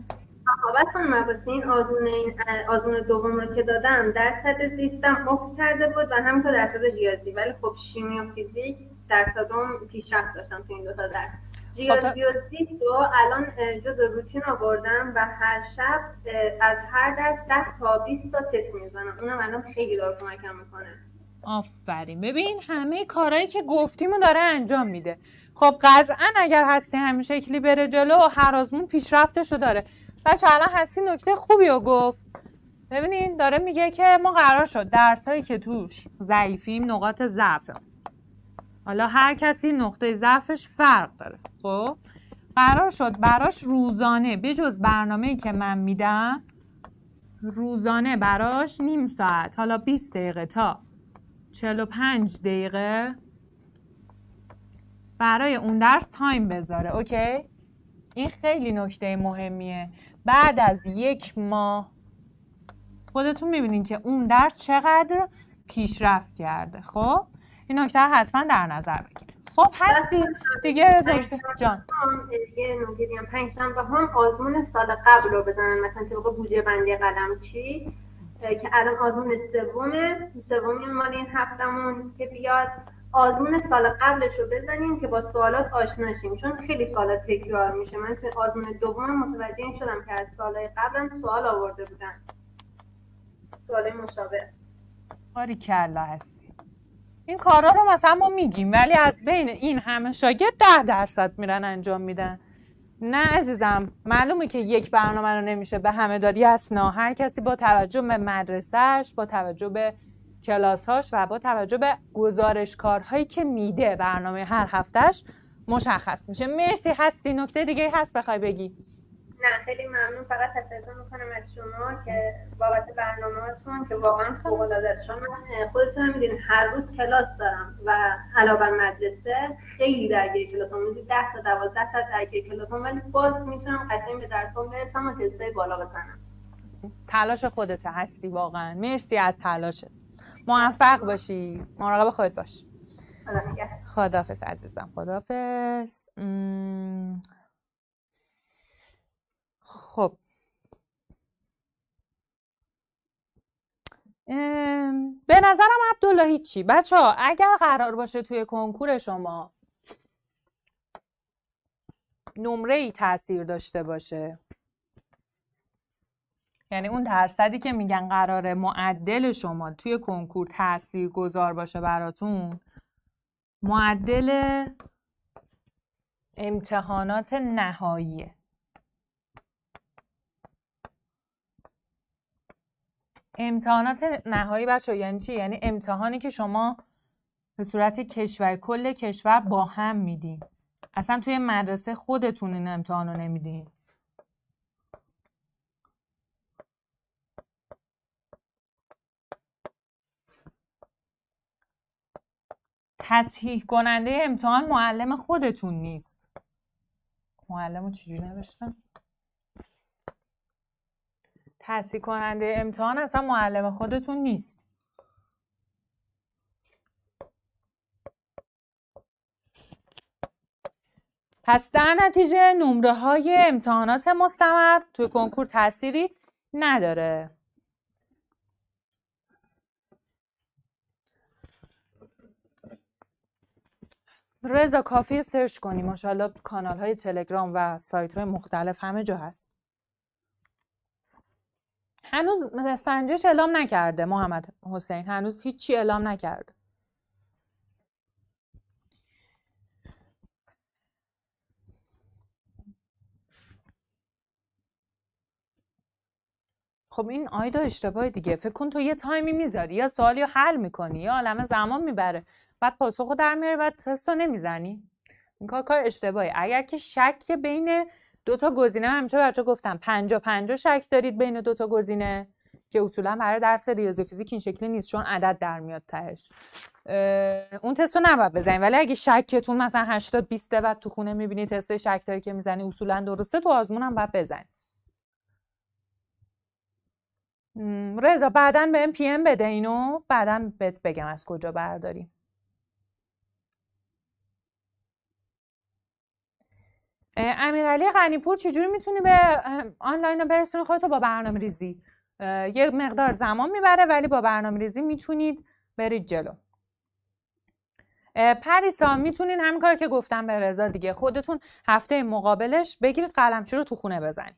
رقابت خانم عباسی این آزمون این آزمون دوم رو که دادم درصد زیستم افت کرده بود و همینطور درصد ریاضی. ولی خب شیمی و فیزیک درصدم پیشرفت داشتم تو این دو تا درس ریاضی و زیست رو الان جز روتین آوردم و هر شب از هر درس 10 تا 20 تا تست می‌زنم. اونم الان خیلی داره کمکم می‌کنه. آفرین. ببین همه کارهایی که گفتیمو داره انجام میده. خب قطعا اگر هستی همین شکلی بره جلو هر آزمون پیشرفتشو داره. بچه الان هستی نکته خوبی رو گفت. ببینین داره میگه که ما قرار شد درسایی که توش ضعیفیم نقاط ضعف حالا هر کسی نقطه ضعفش فرق داره. خب؟ قرار شد براش روزانه بجز برنامه که من میدم روزانه براش نیم ساعت حالا 20 دقیقه تا 45 دقیقه برای اون درس time بذاره OK؟ این خیلی نکته مهمیه. بعد از یک ماه خودتون می‌بینین که اون درس چقدر پیشرفت کرده خب؟ این نکته حتما در نظر بگیرید خب هستی. دیگه نکته جان. یه نکته دیگه پنج شنبه هم آزمون سال قبل رو بزنن. مثلا طبق بودجه بندی قلم چی؟ که الان آزمون سومه. سومی مال این هفتمون که بیاد. آزمون سال قبلش رو بزنیم که با سوالات آشنا شیم. چون خیلی سوالات تکرار میشه. من توی آزمون دوم متوجه این شدم که از سالهای قبلم سوال آورده بودن. سوال مشابه. باری کلا هستی. این کارا رو مثلا ما میگیم ولی از بین این همه شاگرد ده درصد میرن انجام میدن. نه عزیزم معلومه که یک برنامه رو نمیشه به همه دادی اسنا هر کسی با توجه به مدرسهش با توجه به کلاسهاش و با توجه به گزارش کارهایی که میده برنامه هر هفتهش مشخص میشه. مرسی هستی نکته دیگه هست بخوای بگی؟ نه خیلی ممنون. فقط تشکر می‌کنم از شما که بابت برنامه‌تون که واقعا فوق العاده است شما خودتون می‌دونید هر روز کلاس دارم و علاوه بر مدرسه خیلی درگیر کلاسم می‌دونید 10 تا 12 تا درگیر کلاسم ولی باز می‌تونم قشنگ به درسام برسم و تستای بالا بزنم. تلاش خودت هستی واقعا. مرسی از تلاشت موفق باشی. مراقب خودت باش. خدافز عزیزم. خدافز خب. به نظرم عبدالله چی؟ بچه ها اگر قرار باشه توی کنکور شما نمره ای تاثیر داشته باشه یعنی اون درصدی که میگن قرار معدل شما توی کنکور تاثیر گذار باشه براتون معدل امتحانات نهاییه. امتحانات نهایی بچه یعنی چی؟ یعنی امتحانی که شما به صورت کشور کل کشور با هم میدین اصلا توی مدرسه خودتون این امتحان رو نمیدین تصحیح کننده امتحان معلم خودتون نیست معلم رو چجوری نوشتم؟ تصحیح کننده امتحان اصلا معلم خودتون نیست. پس در نتیجه نمره های امتحانات مستمر توی کنکور تأثیری نداره. رضا کافی سرچ کنی. ماشاءالله کانال های تلگرام و سایت های مختلف همه جا هست. هنوز سنجش اعلام نکرده محمد حسین. هنوز هیچی اعلام نکرده خب این آیدا اشتباه دیگه. فکر کن تو یه تایمی می‌ذاری یا سوالی رو حل می‌کنی یا عالم زمان می‌بره. بعد پاسخ در میاری بعد تست رو نمی‌زنی. این کار کار اشتباهی. اگر که شک بین دو تا گزینه همیشه بچه گفتم. پنجا پنجا شک دارید بین دو تا گزینه که اصولا برای درس ریاضی فیزیک این شکلی نیست چون عدد در میاد تهش. اون تست رو نباید بزنید ولی اگه شکتون مثلا 80 20 بعد تو خونه می‌بینی تست شکتایی که می‌زنی اصولا درسته تو آزمون هم باید بزنی. رضا بعدا به پی ام بده اینو. بعدا بهت بگم از کجا برداری. امیرعلی غنیپور چجوری می‌تونی به آنلاین برسونی؟ خودتو با برنامه ریزی. یه مقدار زمان می‌بره ولی با برنامه ریزی می‌تونید برید جلو. پریسا می‌تونین همین کار که گفتم به رضا دیگه. خودتون هفته مقابلش بگیرید قلمچی رو تو خونه بزنید.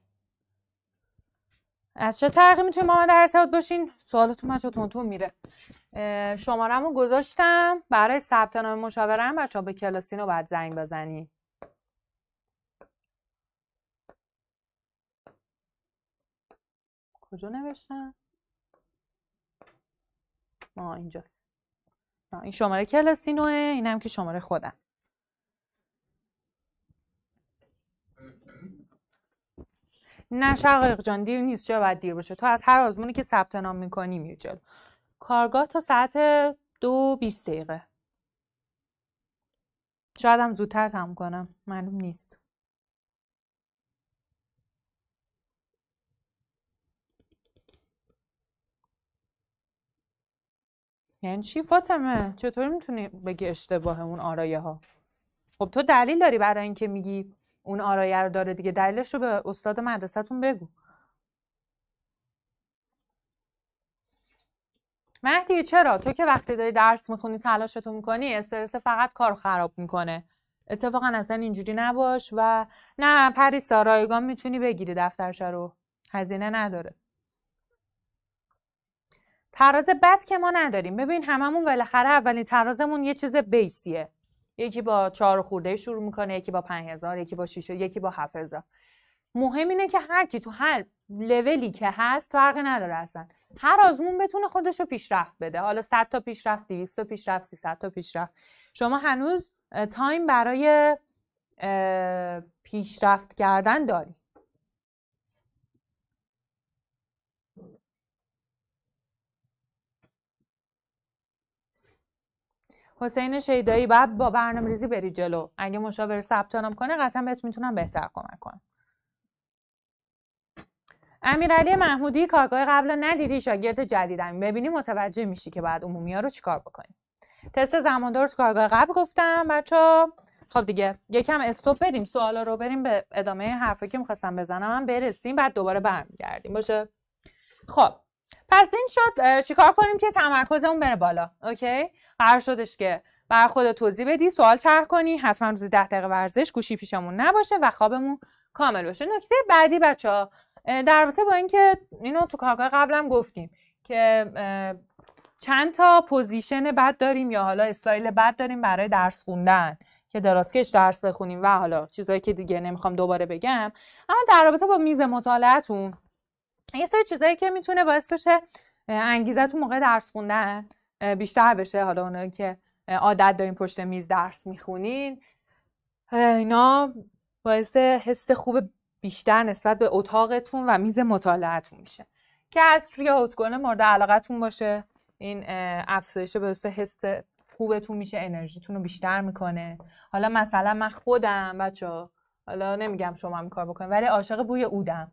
از چه با من در ارتباط باشین؟ سوالتون بچه تون میره. شمارمو گذاشتم. برای ثبت نام مشاوره هم بچه به کلاسینو باید زنگ بزنی کجا نوشتم؟ آه اینجاست. این شماره کلاسینوه اینم که شماره خودم. نه شقایق جان دیر نیست چرا باید دیر باشه؟ تو از هر آزمونی که ثبت نام می‌کنی میری جلو. کارگاه تا ساعت دو بیست دقیقه. شاید هم زودتر تموم کنم معلوم نیست. یعنی چی فاطمه؟ چطور می‌تونی بگی اشتباه اون آرایه ها خب تو دلیل داری برای اینکه میگی اون آرایه رو داره دیگه. دلیلش رو به استاد مدرسهتون بگو. مهدی چرا؟ تو که وقتی داری درس می‌خونی تلاشتو می‌کنی استرس فقط کار خراب می‌کنه. اتفاقا اصلا اینجوری نباش و نه پریسا رایگان می‌تونی بگیری دفترش رو. هزینه نداره. تراز بد که ما نداریم. ببین هممون بالاخره اولین ترازمون یه چیز بیسیه. یکی با چهار خورده شروع می‌کنه یکی با پنج هزار یکی با شیشه یکی با هفت هزار. مهم اینه که هر کی تو هر لولی که هست فرقی نداره اصلا. هر آزمون بتونه خودش رو پیشرفت بده. حالا 100 تا پیشرفت 200 تا پیشرفت 300 تا پیشرفت. شما هنوز تایم برای پیشرفت کردن داری. حسین شیدایی بعد با برنامه ریزی بری جلو. اگه مشاور ثبت نام کنه قطعا بهت می‌تونم بهتر کمک کنم. امیرعلی محمودی کارگاه قبل ندیدی شاگرد جدیدم ببینی متوجه میشی که بعد عمومی ها رو چیکار بکنی. تست زمان درست کارگاه قبل گفتم. بچه خب دیگه یکم استوب بدیم. سوالا رو بریم به ادامه حرفی که می‌خواستم بزنم. هم برسیم بعد دوباره برمیگردیم. باشه؟ خب. پس این شد چیکار کنیم که تمرکزمون بره بالا OK؟ قرار شدش که برا خود توضیح بدی سوال طرح کنی حتما روزی ده دقیقه ورزش گوشی پیشمون نباشه و خوابمون کامل باشه. نکته بعدی بچه ها در رابطه با اینکه اینو تو کارگاه قبلم گفتیم که چند تا position بد داریم یا حالا استایل بد داریم برای درس خوندن که درازکش درس بخونیم و حالا چیزایی که دیگه نمی‌خوام دوباره بگم اما در رابطه با میز مطالعهتون یه سری چیزایی که می‌تونه باعث بشه انگیزه تو موقع درس خوندن بیشتر بشه. حالا اونایی که عادت دارین پشت میز درس می‌خونین اینا باعث حس خوب بیشتر نسبت به اتاقتون و میز مطالعهتون میشه. که از روی اوتگون مورد علاقتون باشه. این افزایش باعث حس خوبتون میشه انرژیتون رو بیشتر می‌کنه. حالا مثلا من خودم بچه حالا نمیگم شما هم کار بکنید ولی عاشق بوی اودم.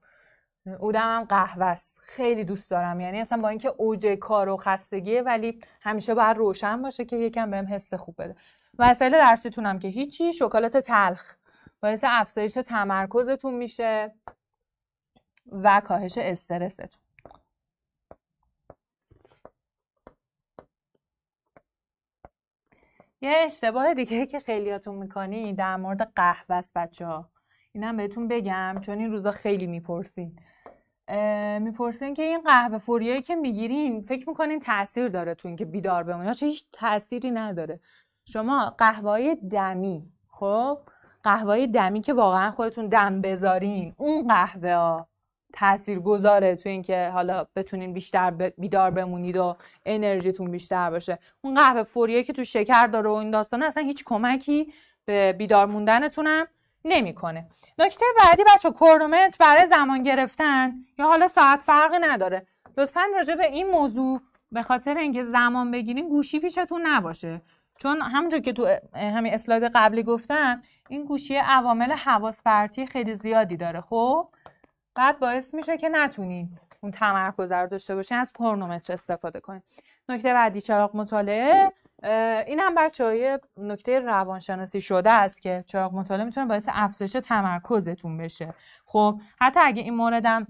اودم هم قهوه است. خیلی دوست دارم. یعنی اصلا با اینکه اوج کار و خستگیه ولی همیشه باید روشن باشه که یکم بهم حس خوب بده. وسایل درسیتونم که هیچی شکلات تلخ. باعث افزایش تمرکزتون میشه و کاهش استرستون. یه اشتباه دیگه که خیلیاتون می‌کنی در مورد قهوه است بچه ها اینم بهتون بگم چون این روزا خیلی می‌پرسین. می‌پرسین که این قهوه فوریایی که می‌گیرین فکر می‌کنین تاثیر داره تو اینکه بیدار بمونی؟ چه هیچ تأثیری نداره. شما قهوه دمی خب؟ قهوه دمی که واقعا خودتون دم بذارین اون قهوه ها تاثیر گذاره تو اینکه حالا بتونین بیشتر بیدار بمونید و انرژیتون بیشتر باشه. اون قهوه فوریه که تو شکر داره و این داستان اصلا هیچ کمکی به بیدار موندنتونم نمی‌کنه. نکته بعدی بچه کرونومتر برای زمان گرفتن یا حالا ساعت فرقی نداره. لطفا راجع به این موضوع به خاطر اینکه زمان بگیرین گوشی پیشتون نباشه. چون همونجور که تو همین اسلاید قبلی گفتم این گوشی عوامل حواس پرتی خیلی زیادی داره خب؟ بعد باعث میشه که نتونین اون تمرکز رو داشته باشین از کرونومتر استفاده کنین. نکته بعدی چراغ مطالعه. این هم بچه های نکته روانشناسی شده است که چراغ مطالعه می‌تونه باعث افزایش تمرکزتون بشه. خب حتی اگه این موردم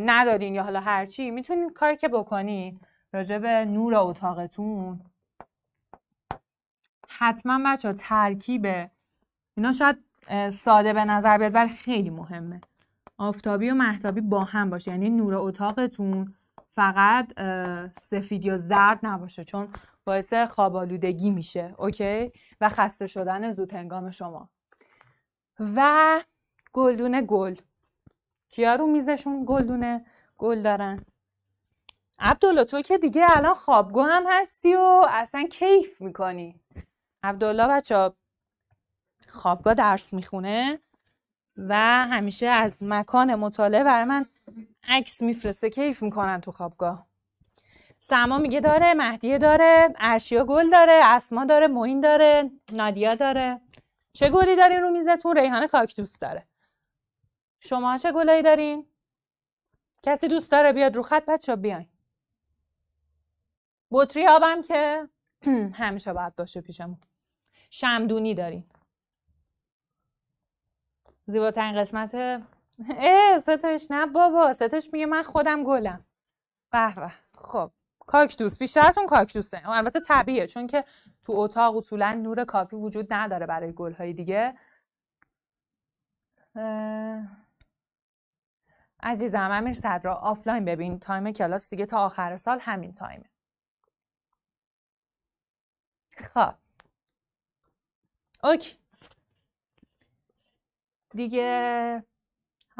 ندارین یا حالا هرچی می‌تونین کاری که بکنی راجع به نور اتاقتون. حتما بچه ترکیب اینا شاید ساده به نظر بیاد ولی خیلی مهمه. آفتابی و محتابی با هم باشه. یعنی نور اتاقتون فقط سفید یا زرد نباشه. چون باعث خوابالودگی میشه اوکی؟ و خسته شدن زود هنگام شما. و گلدونه گل. کیا رو میزشون گلدونه گل دارن؟ عبدالله تو که دیگه الان خوابگو هم هستی و اصلا کیف می‌کنی. عبدالله بچه خوابگاه درس می‌خونه و همیشه از مکان مطالعه برای من عکس میفرسته کیف می‌کنن تو خوابگاه. سما میگه داره مهدیه داره ارشیا گل داره اسما داره موین داره نادیا داره. چه گلی دارین رو میزتون؟ ریحانه کاکتوس داره. شما چه گلایی دارین؟ کسی دوست داره بیاد رو خط؟ بچه بیاین. بطری آبم که همیشه باید باشه پیشمون. شمدونی دارین. زیباترین قسمت اه ستش. نه بابا ستش میگه من خودم گلم. به به. خب. کاکتوس. بیشترتون کاکتوسه. البته طبیعه چون که تو اتاق اصولا نور کافی وجود نداره برای گلهای دیگه. عزیزم امیر صدرا آفلاین ببین time کلاس دیگه تا آخر سال همین time ه. خب. OK. دیگه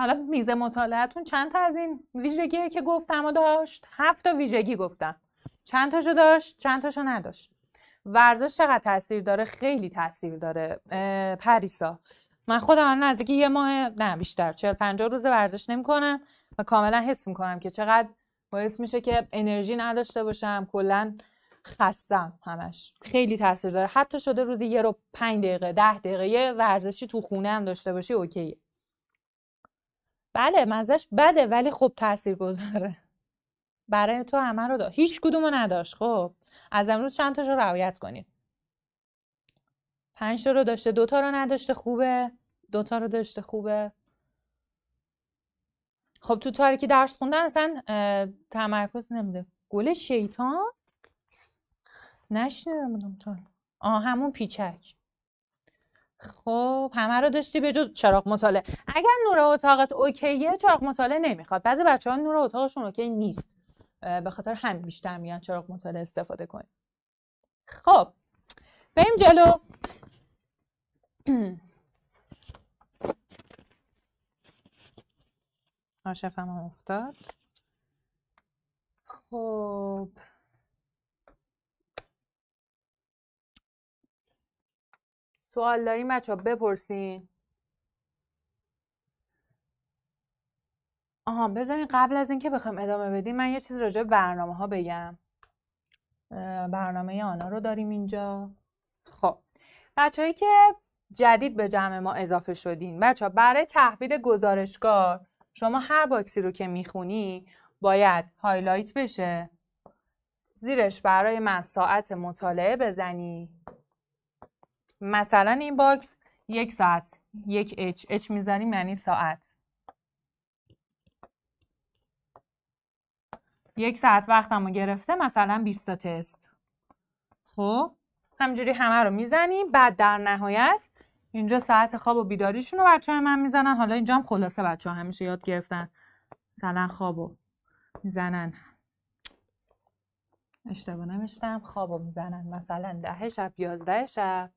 حالا میز مطالعتون چند تا از این ویژگی که گفتم داشت؟ هفت تا ویژگی گفتم. چند تاشو داشت؟ چند تاشو نداشت؟ ورزش چقدر تاثیر داره؟ خیلی تاثیر داره پریسا. من خودم نزدیک یه ماه نه بیشتر چهل پنجاه روز ورزش نمی‌کنم و کاملا حس می‌کنم که چقدر باعث میشه که انرژی نداشته باشم. کلا خستم همش. خیلی تاثیر داره. حتی شده روزی یه رو پنج دقیقه ده دقیقه ورزشی تو خونه هم داشته باشی اوکیه. بله مزش بده ولی خب تاثیر گذاره برای تو همه رو داشت هیچ کدومو نداشت. خب از امروز چند تاشو رعایت کنید پنج رو داشته دوتا رو نداشته خوبه؟ دوتا رو داشته خوبه؟ خب تو تاریکی درس خوندن اصلا تمرکز نمیده. گل شیطان؟ نشنیدم بودم تا. آه همون پیچک. خب همه رو داشتی به جز چراغ مطالعه. اگر نور اتاقت اوکیه چراغ مطالعه نمی‌خواد. بعضی بچه ها نور اتاقشون اوکی نیست. به خاطر همین بیشتر میان چراغ مطالعه استفاده کنیم خب بریم جلو. آشفم هم افتاد. خب. سوال داریم بچه بپرسین. آها بذارین قبل از اینکه بخوایم ادامه بدیم من یه چیز راجع به برنامه ها بگم برنامه آنا رو داریم اینجا. خب بچههایی که جدید به جمع ما اضافه شدین بچه ها برای تحویل گزارش‌کار شما هر box ی رو که می‌خونی باید highlight بشه. زیرش برای من ساعت مطالعه بزنی. مثلا این box یک ساعت یک اچ. اچ می‌زنیم یعنی ساعت. یک ساعت وقتم رو گرفته مثلا 20 تا تست. خب؟ همجوری همه رو می‌زنیم. بعد در نهایت اینجا ساعت خواب و بیداریشون رو بچه من می‌زنن. حالا اینجا هم خلاصه بچه همیشه یاد گرفتن. مثلا خواب و می‌زنن. اشتباه نمیشتم خواب و می‌زنن. مثلا ده شب یازده شب.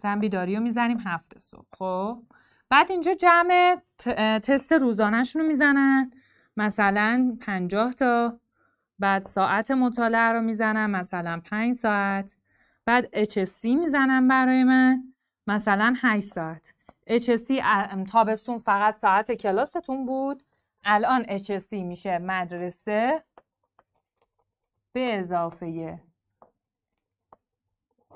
مثلا بیداری رو می‌زنیم هفت صبح خب؟ بعد اینجا جمع تست روزانهشون رو می‌زنن مثلا پنجاه تا بعد ساعت مطالعه رو می‌زنم مثلا پنج ساعت بعد HSC می‌زنم برای من مثلا 8 ساعت. HSC تابستون فقط ساعت کلاستون بود. الان HSC میشه مدرسه. به اضافه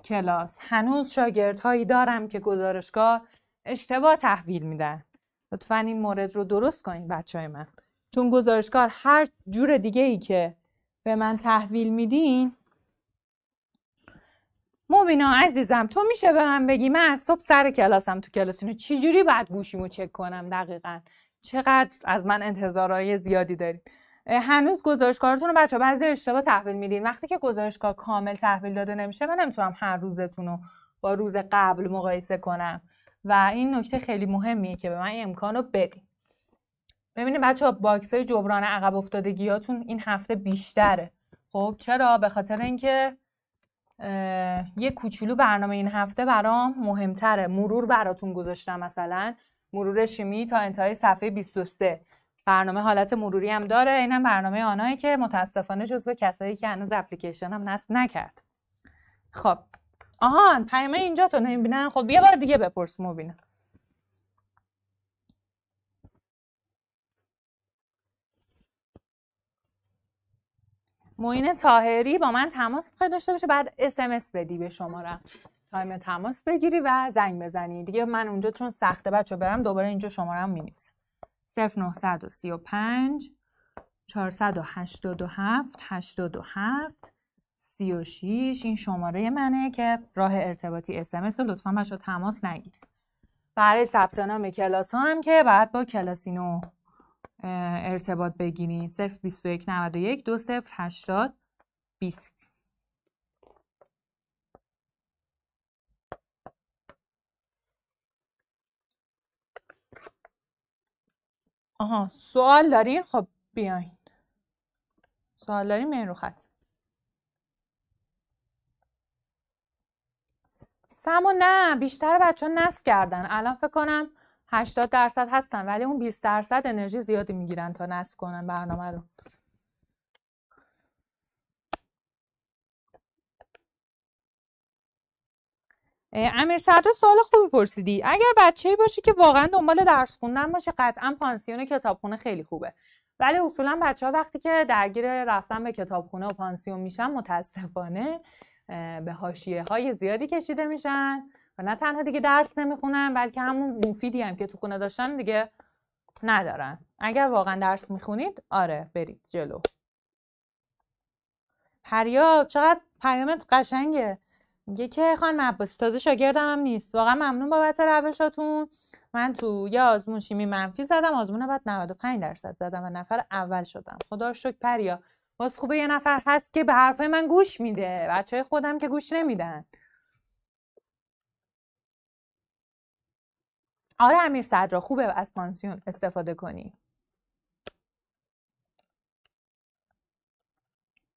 کلاس. هنوز شاگردهایی دارم که گزارشگاه اشتباه تحویل میدن. لطفا این مورد رو درست کنید بچه های من. چون گزارشگاه هر جور دیگه ای که به من تحویل میدین مبینا عزیزم تو میشه به من بگی من از صبح سر کلاسم تو کلاس اینو چجوری باید گوشیمو چک کنم دقیقا؟ چقدر از من انتظارهای زیادی دارید؟ هنوز گزارشکارتون رو بچه بعضی اشتباه تحویل میدین. وقتی که گزارشکار کامل تحویل داده نمیشه من نمی‌تونم هر روزتون رو با روز قبل مقایسه کنم. و این نکته خیلی مهمیه که به من امکان رو بدین. ببینید بچه ها box های جبران عقب افتادگیاتون این هفته بیشتره. خب چرا؟ به خاطر اینکه یه کوچولو برنامه این هفته برام مهمتره. مرور براتون گذاشتم مثلا. مرور شیمی تا انتهای صفحه 23 برنامه حالت مروری هم داره. اینم برنامه آنایی که متاسفانه جزو کسایی که هنوز اپلیکیشن هم نصب نکرد. خب. آهان پیامه اینجا تو نمی‌بینن؟ خب یه بار دیگه بپرس مبینم معین تاهری با من تماس می‌خوای داشته باشه بعد اس بدی به شماره. تایم تماس بگیری و زنگ بزنی. دیگه من اونجا چون سخته بچه برم دوباره اینجا شماره هم می‌نویسم. 0935 487 87 36 این شماره منه که راه ارتباطی اسمس رو لطفا بچه تماس نگیرید. برای ثبت نام کلاس ها هم که بعد با کلاسینو ارتباط بگیرید. 021 91 20 80 20 آها سوال دارین؟ خب بیاین. سوال دارین؟ میان رو خط. سمو نه بیشتر بچه ها نصب کردن. الان فکر کنم 80 درصد هستن ولی اون 20 درصد انرژی زیادی می‌گیرن تا نصب کنن برنامه رو. امیر صدر سوال خوبی پرسیدی. اگر بچه باشی که واقعا دنبال درس خوندن باشه قطعا پانسیون کتابخونه خیلی خوبه. ولی اصولا بچه ها وقتی که درگیر رفتن به کتابخونه و پانسیون میشن متاسفانه به حاشیه های زیادی کشیده میشن و نه تنها دیگه درس نمی‌خونن بلکه همون مفیدی هم که تو خونه داشتن دیگه ندارن. اگر واقعا درس می‌خونید آره برید جلو. پریا چقدر پیامت قشنگه. میگه که خانم عباسی تازه شاگردم هم نیست. واقعا ممنون بابت روشاتون. من تو یه آزمون شیمی منفی زدم آزمون بعد 95 درصد زدم و نفر اول شدم. خدا شکر پریا. باز خوبه یه نفر هست که به حرفای من گوش میده. بچه خودم که گوش نمیدن. آره امیر صدرا خوبه از پانسیون استفاده کنی.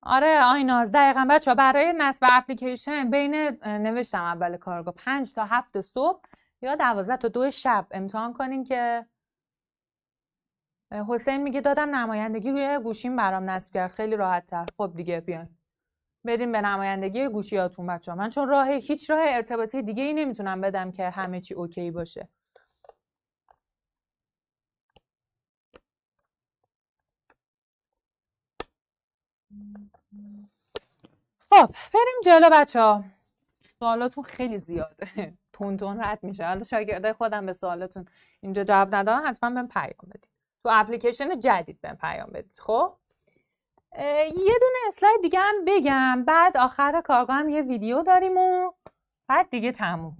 آره آیناز دقیقا بچه برای نصب اپلیکیشن بین نوشتم اول کارگاه. پنج تا هفت صبح یا دوازده تا دو شب امتحان کنین که حسین میگه دادم نمایندگی گوشیم برام نصب کرد. خیلی راحت تر. خب دیگه بیاین. بدین به نمایندگی گوشیاتون بچه. من چون راه هیچ راه ارتباطی دیگه ای نمی‌تونم بدم که همه چی اوکی باشه. خب بریم جلو بچه ها سوالاتون خیلی زیاده. تون تون رد میشه. حالا شاگرده خودم به سوالاتون اینجا جواب ندارم حتما بهم پیام بدید. تو اپلیکیشن جدید بهم پیام بدید خب؟ یه دونه اسلاید دیگه هم بگم. بعد آخر کارگاه هم یه ویدیو داریم و بعد دیگه تموم.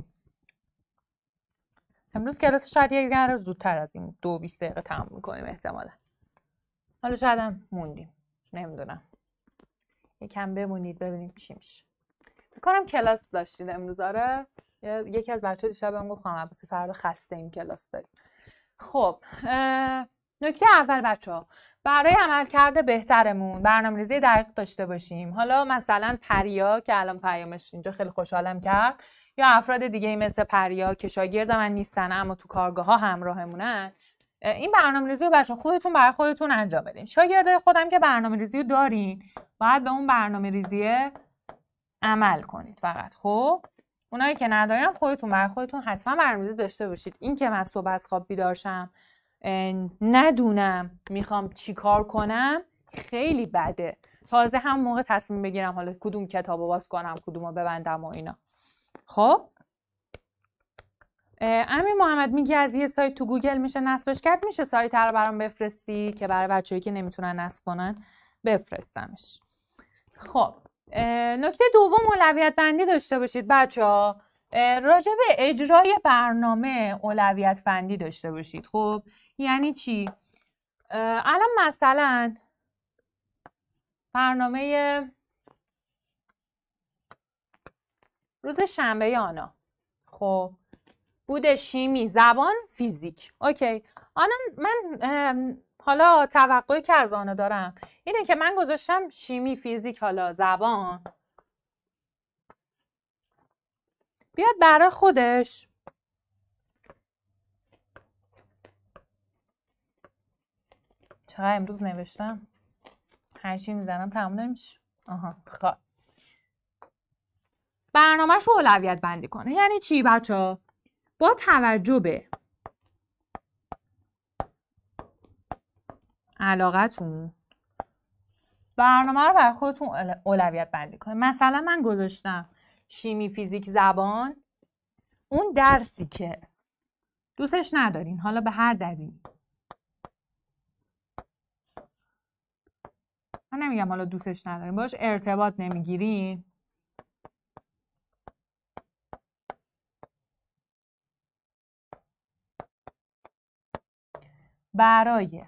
امروز کلاس شاید یه رو زودتر از این دو بیست دقیقه تموم می‌کنیم احتمالا. حالا شاید هم موندیم. نمی‌دونم. یکم بمونید ببینید چی میشه. می‌کنم کلاس داشتید امروز آره؟ یکی از بچه دیشب بهم گفت خانم عباسی فردا خسته این کلاس داریم. خب نکته اول بچه ها برای عمل کرده بهترمون برنامه ریزی دقیق داشته باشیم. حالا مثلا پریا که الان پیامش اینجا خیلی خوشحالم کرد یا افراد دیگه مثل پریا که شاگرد من نیستن اما تو کارگاه ها همراهمونن این برنامه ریزی رو بچه خودتون برای خودتون انجام بدین. شاگرده خودم که برنامه ریزی رو دارین باید به اون برنامه ریزی عمل کنید فقط خب؟ اونایی که ندارین خودتون برای خودتون حتما برنامه ریزی داشته باشید. این که من صبح از خواب بیدارشم ندونم می‌خوام چی کار کنم خیلی بده. تازه هم موقع تصمیم بگیرم حالا کدوم کتاب باز کنم کدوم رو ببندم و اینا. خب؟ امین محمد میگی از یه سایت تو گوگل میشه نصبش کرد میشه سایت رو برام بفرستی که برای بچه‌ای که نمی‌تونن نصب کنن بفرستمش. خب نکته دوم اولویت بندی داشته باشید بچه ها راجع به اجرای برنامه اولویت بندی داشته باشید. خب یعنی چی؟ الان مثلا برنامه روز شنبه آنا. خب بوده شیمی زبان فیزیک. اوکی. آنا من حالا توقعی که از آنا دارم اینه که من گذاشتم شیمی فیزیک حالا زبان. بیاد برای خودش. چقدر امروز نوشتم؟ هرچی می‌زنم تمام نمیشه. آها خب. برنامهش رو اولویت بندی کنه. یعنی چی بچه؟ با توجه به علاقتون. برنامه رو برای خودتون اولویت بندی کنید. مثلا من گذاشتم شیمی فیزیک زبان. اون درسی که دوستش ندارین حالا به هر دلیل من نمیگم حالا دوستش ندارین. باش ارتباط نمی‌گیرین. برای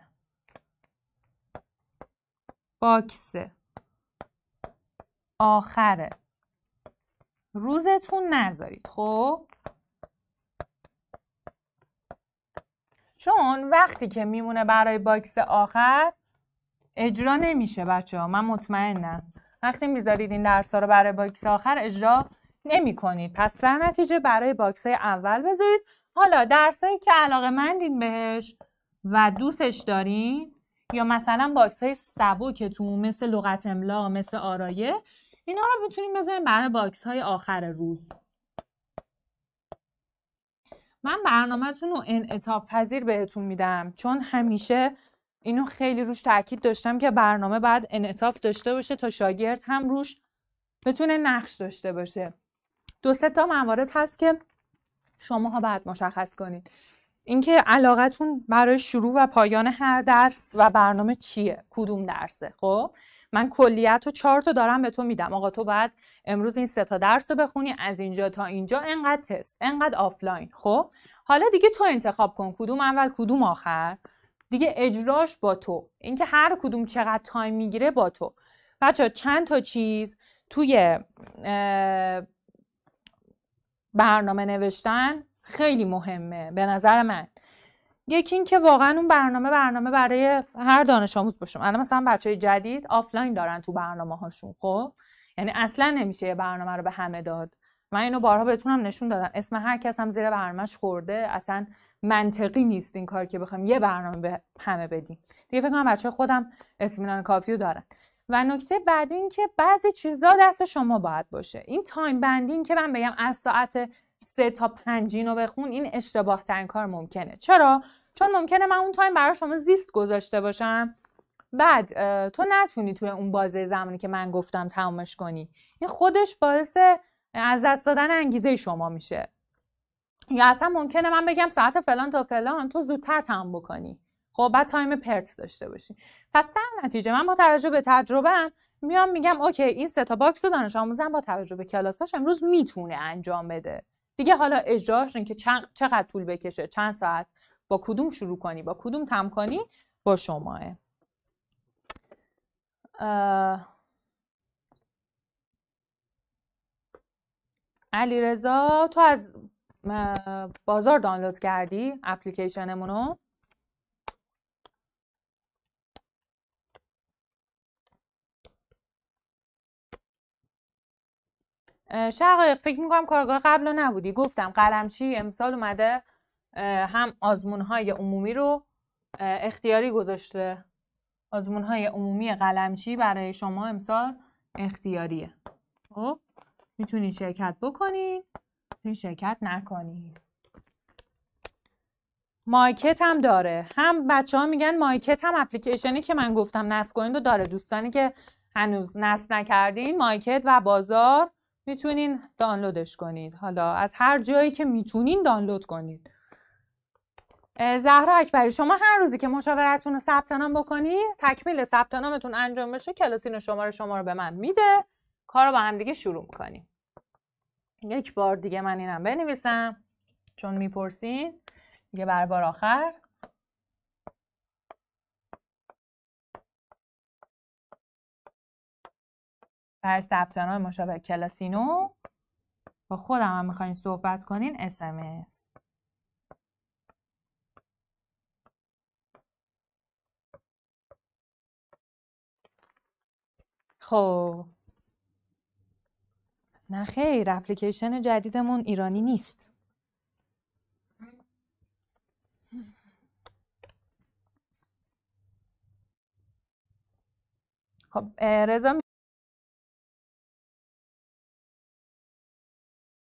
باکس آخر. روزتون نذارید خب؟ چون وقتی که میمونه برای box آخر اجرا نمیشه بچه ها من مطمئنم. وقتی می‌ذارید این درس رو برای box آخر اجرا نمی کنید پس در نتیجه برای box های اول بذارید. حالا درسایی که علاقه مندین بهش و دوستش دارین؟ یا مثلا box های سبکتون مثل لغت املا مثل آرایه اینا رو می‌تونیم بذاریم برای box های آخر روز. من برنامهتون رو انعطاف پذیر بهتون میدم چون همیشه اینو خیلی روش تاکید داشتم که برنامه باید انعطاف داشته باشه تا شاگرد هم روش بتونه نقش داشته باشه. دو سه تا موارد هست که شماها باید مشخص کنید. اینکه علاقتون برای شروع و پایان هر درس و برنامه چیه؟ کدوم درسه؟ خب؟ من کلیت و چهار تا دارم به تو میدم. آقا تو بعد امروز این سه تا درس رو بخونی از اینجا تا اینجا. انقدر تست انقدر آفلاین. خب؟ حالا دیگه تو انتخاب کن کدوم اول کدوم آخر. دیگه اجراش با تو. اینکه هر کدوم چقدر time می‌گیره با تو. بچه چند تا چیز توی برنامه نوشتن؟ خیلی مهمه به نظر من. یکی این که واقعا اون برنامه برنامه برای هر دانش آموز باشه. الان مثلا بچه جدید آفلاین دارن تو برنامه هاشون خب؟ یعنی اصلا نمیشه یه برنامه رو به همه داد. من اینو بارها بهتونم نشون دادم. اسم هر کس هم زیر برنامهش خورده. اصلا منطقی نیست این کار که بخوام یه برنامه به همه بدیم. دیگه فکر کنم بچه خودم اطمینان کافی دارن. و نکته بعدی این که بعضی چیزا دست شما باید باشه. این time بندی که من بگم از ساعت سه تا پنج اینو بخون این اشتباه ترین کار ممکنه. چرا؟ چون ممکنه من اون time برای شما زیست گذاشته باشم. بعد تو نتونی توی اون بازه زمانی که من گفتم تمامش کنی. این خودش باعث از دست دادن انگیزه شما میشه. یا اصلا ممکنه من بگم ساعت فلان تا فلان تو زودتر تمام بکنی. خب بعد time پرت داشته باشی. پس در نتیجه من با توجه به تجربه میام میگم OK این سه تا box رو دانش آموزم با توجه به کلاساش امروز می‌تونه انجام بده. دیگه حالا اجراش که چقدر طول بکشه؟ چند ساعت؟ با کدوم شروع کنی؟ با کدوم تم کنی؟ با شماه. علی رضا تو از بازار دانلود کردی اپلیکیشنمونو؟ شقایق فکر می‌کنم کارگاه قبل رو نبودی. گفتم قلمچی امسال اومده هم آزمون های عمومی رو اختیاری گذاشته. آزمون های عمومی قلمچی برای شما امسال اختیاریه. خب می‌تونید شرکت بکنید می‌تونید شرکت نکنید مایکت هم داره. هم بچه ها میگن مایکت هم اپلیکیشنی که من گفتم نصب کنید و داره. دوستانی که هنوز نصب نکردین مایکت و بازار می‌تونین دانلودش کنید. حالا از هر جایی که می‌تونین دانلود کنید. زهرا اکبری شما هر روزی که مشاورتون رو ثبت نام بکنید تکمیل ثبت نامتون انجام بشه کلاسین شماره شما رو به من میده. کار رو با هم دیگه شروع می‌کنیم. یک بار دیگه من اینم بنویسم. چون می‌پرسین دیگه بر بار آخر. بر ثبت نام مشاور کلاسینو با خودم هم می‌خواین صحبت کنین اسمس خب. نه خیر اپلیکیشن جدیدمون ایرانی نیست. خب رضا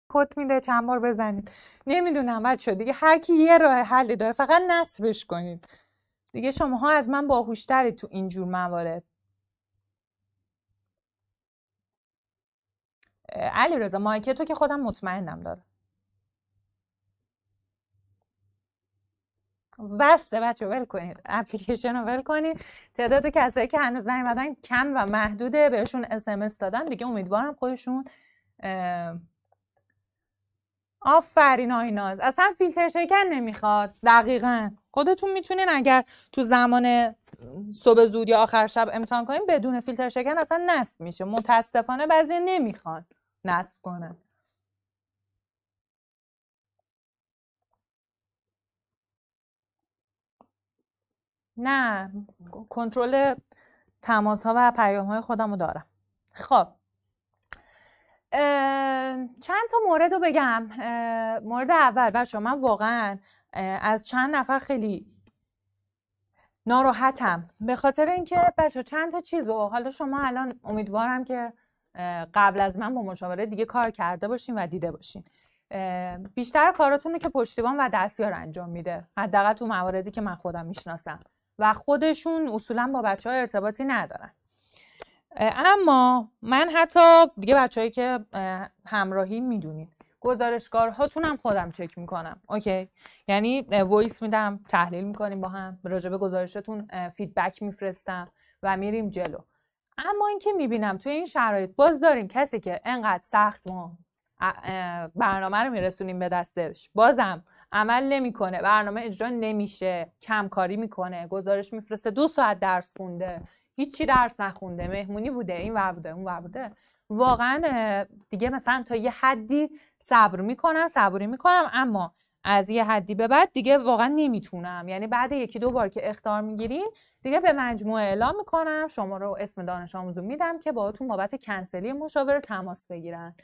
کد میده چند بار بزنید. نمی‌دونم بچه دیگه هر کی یه راه حلی داره فقط نصبش کنید. دیگه شماها از من باهوشتری تو اینجور موارد. علی رضا مایک تو که خودم مطمئنم داره بسته بچه ول کنید. اپلیکیشن رو ول کنید. تعداد کسایی که هنوز نیومدن کم و محدوده بهشون اسمس دادن. دیگه امیدوارم خودشون آفرین آیناز اصلا فیلتر شکن نمی‌خواد. دقیقا. خودتون می‌تونین اگر تو زمان صبح زود یا آخر شب امتحان کنین بدون فیلتر شکن اصلا نصب میشه. متاسفانه بعضی نمی‌خوان نصب کنن. نه کنترل تماس ها و پیام های خودم رو دارم. خب. چند تا مورد رو بگم مورد اول بچه من واقعا از چند نفر خیلی ناراحتم. به خاطر اینکه بچه چند تا چیز رو حالا شما الان امیدوارم که قبل از من با مشاوره دیگه کار کرده باشین و دیده باشین. بیشتر کاراتونه که پشتیبان و دستیار انجام میده. حداقل تو مواردی که من خودم می‌شناسم. و خودشون اصولا با بچه ها ارتباطی ندارن. اما من حتی دیگه بچههایی که همراهی می‌دونین گزارش‌کارهاتون هم خودم چک می‌کنم. OK؟ یعنی voice میدم تحلیل می‌کنیم با هم راجع به گزارشتون feedback میفرستم و میریم جلو. اما اینکه می‌بینم توی این شرایط باز داریم کسی که انقدر سخت ما برنامه رو میرسونیم به دستش بازم عمل نمی‌کنه برنامه اجرا نمیشه کمکاری می‌کنه گزارش میفرسته دو ساعت درس خونده. هیچی درس نخونده مهمونی بوده. این ور بوده اون ور بوده. واقعا دیگه مثلا تا یه حدی صبر می‌کنم صبوری می‌کنم اما از یه حدی به بعد دیگه واقعا نمی‌تونم. یعنی بعد یکی دو بار که اختار می‌گیرین دیگه به مجموعه اعلام می‌کنم. شما رو اسم دانش آموزو میدم که باهاتون بابت کنسلی مشاوره تماس بگیرن.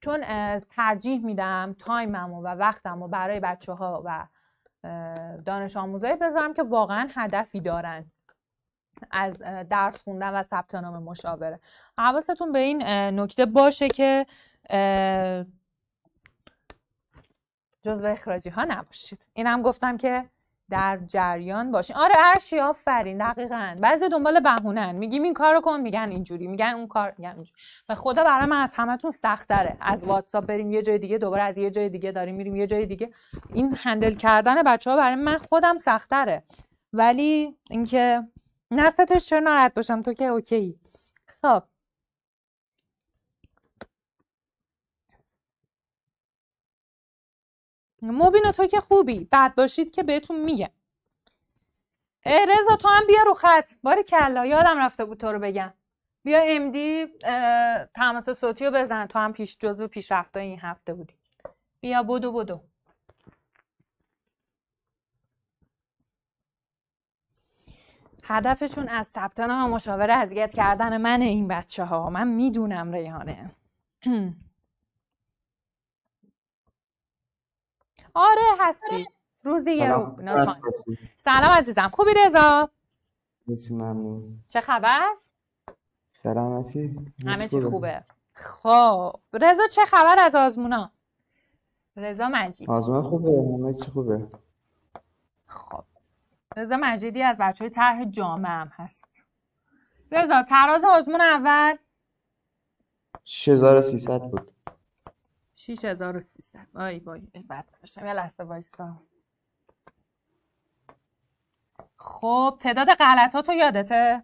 چون ترجیح میدم تایمم و وقتم و برای بچه ها و دانش آموزایی بذارم که واقعا هدفی دارن. از درس خوندن و ثبت نام مشاوره. حواستون به این نکته باشه که جزو اخراجی ها نباشید. اینم گفتم که در جریان باشین. آره ارشی آفرین دقیقا. بعضی دنبال بهونن میگیم این کارو کن میگن اینجوری میگن اون کار میگن اونجوری. و خدا برای من از همتون سخت داره از واتساپ بریم یه جای دیگه دوباره از یه جای دیگه داریم میریم یه جای دیگه. این هندل کردن بچه ها برای من خودم سختره ولی اینکه نستش چرا ناراحت باشم. تو که اوکی. خب. مبینا تو که خوبی. بعد باشید که بهتون میگم. رضا تو هم بیا رو خط. باری کلا یادم رفته بود تو رو بگم. بیا امدی تماس صوتی رو بزن. تو هم پیش جزو پیشرفته این هفته بودی. بیا بدو بدو. هدفشون از ثبت نام مشاوره اذیت کردن من این بچه ها من می‌دونم ریحانه. آره هستی. روزی یه رو سلام عزیزم. خوبی رضا؟ ممنون. چه خبر؟ سلامتی همه چی خوبه. خب رضا چه خبر از آزمونا؟ رضا مجید آزمون خوبه همه چی خوبه. خب. رضا مجیدی از بچه های طرح جامعه هم هست. رضا تراز آزمون اول؟ 6300 بود. 6300 آی وای بد داشتم یه لحظه وایستا. خب تعداد غلطاتو یادته؟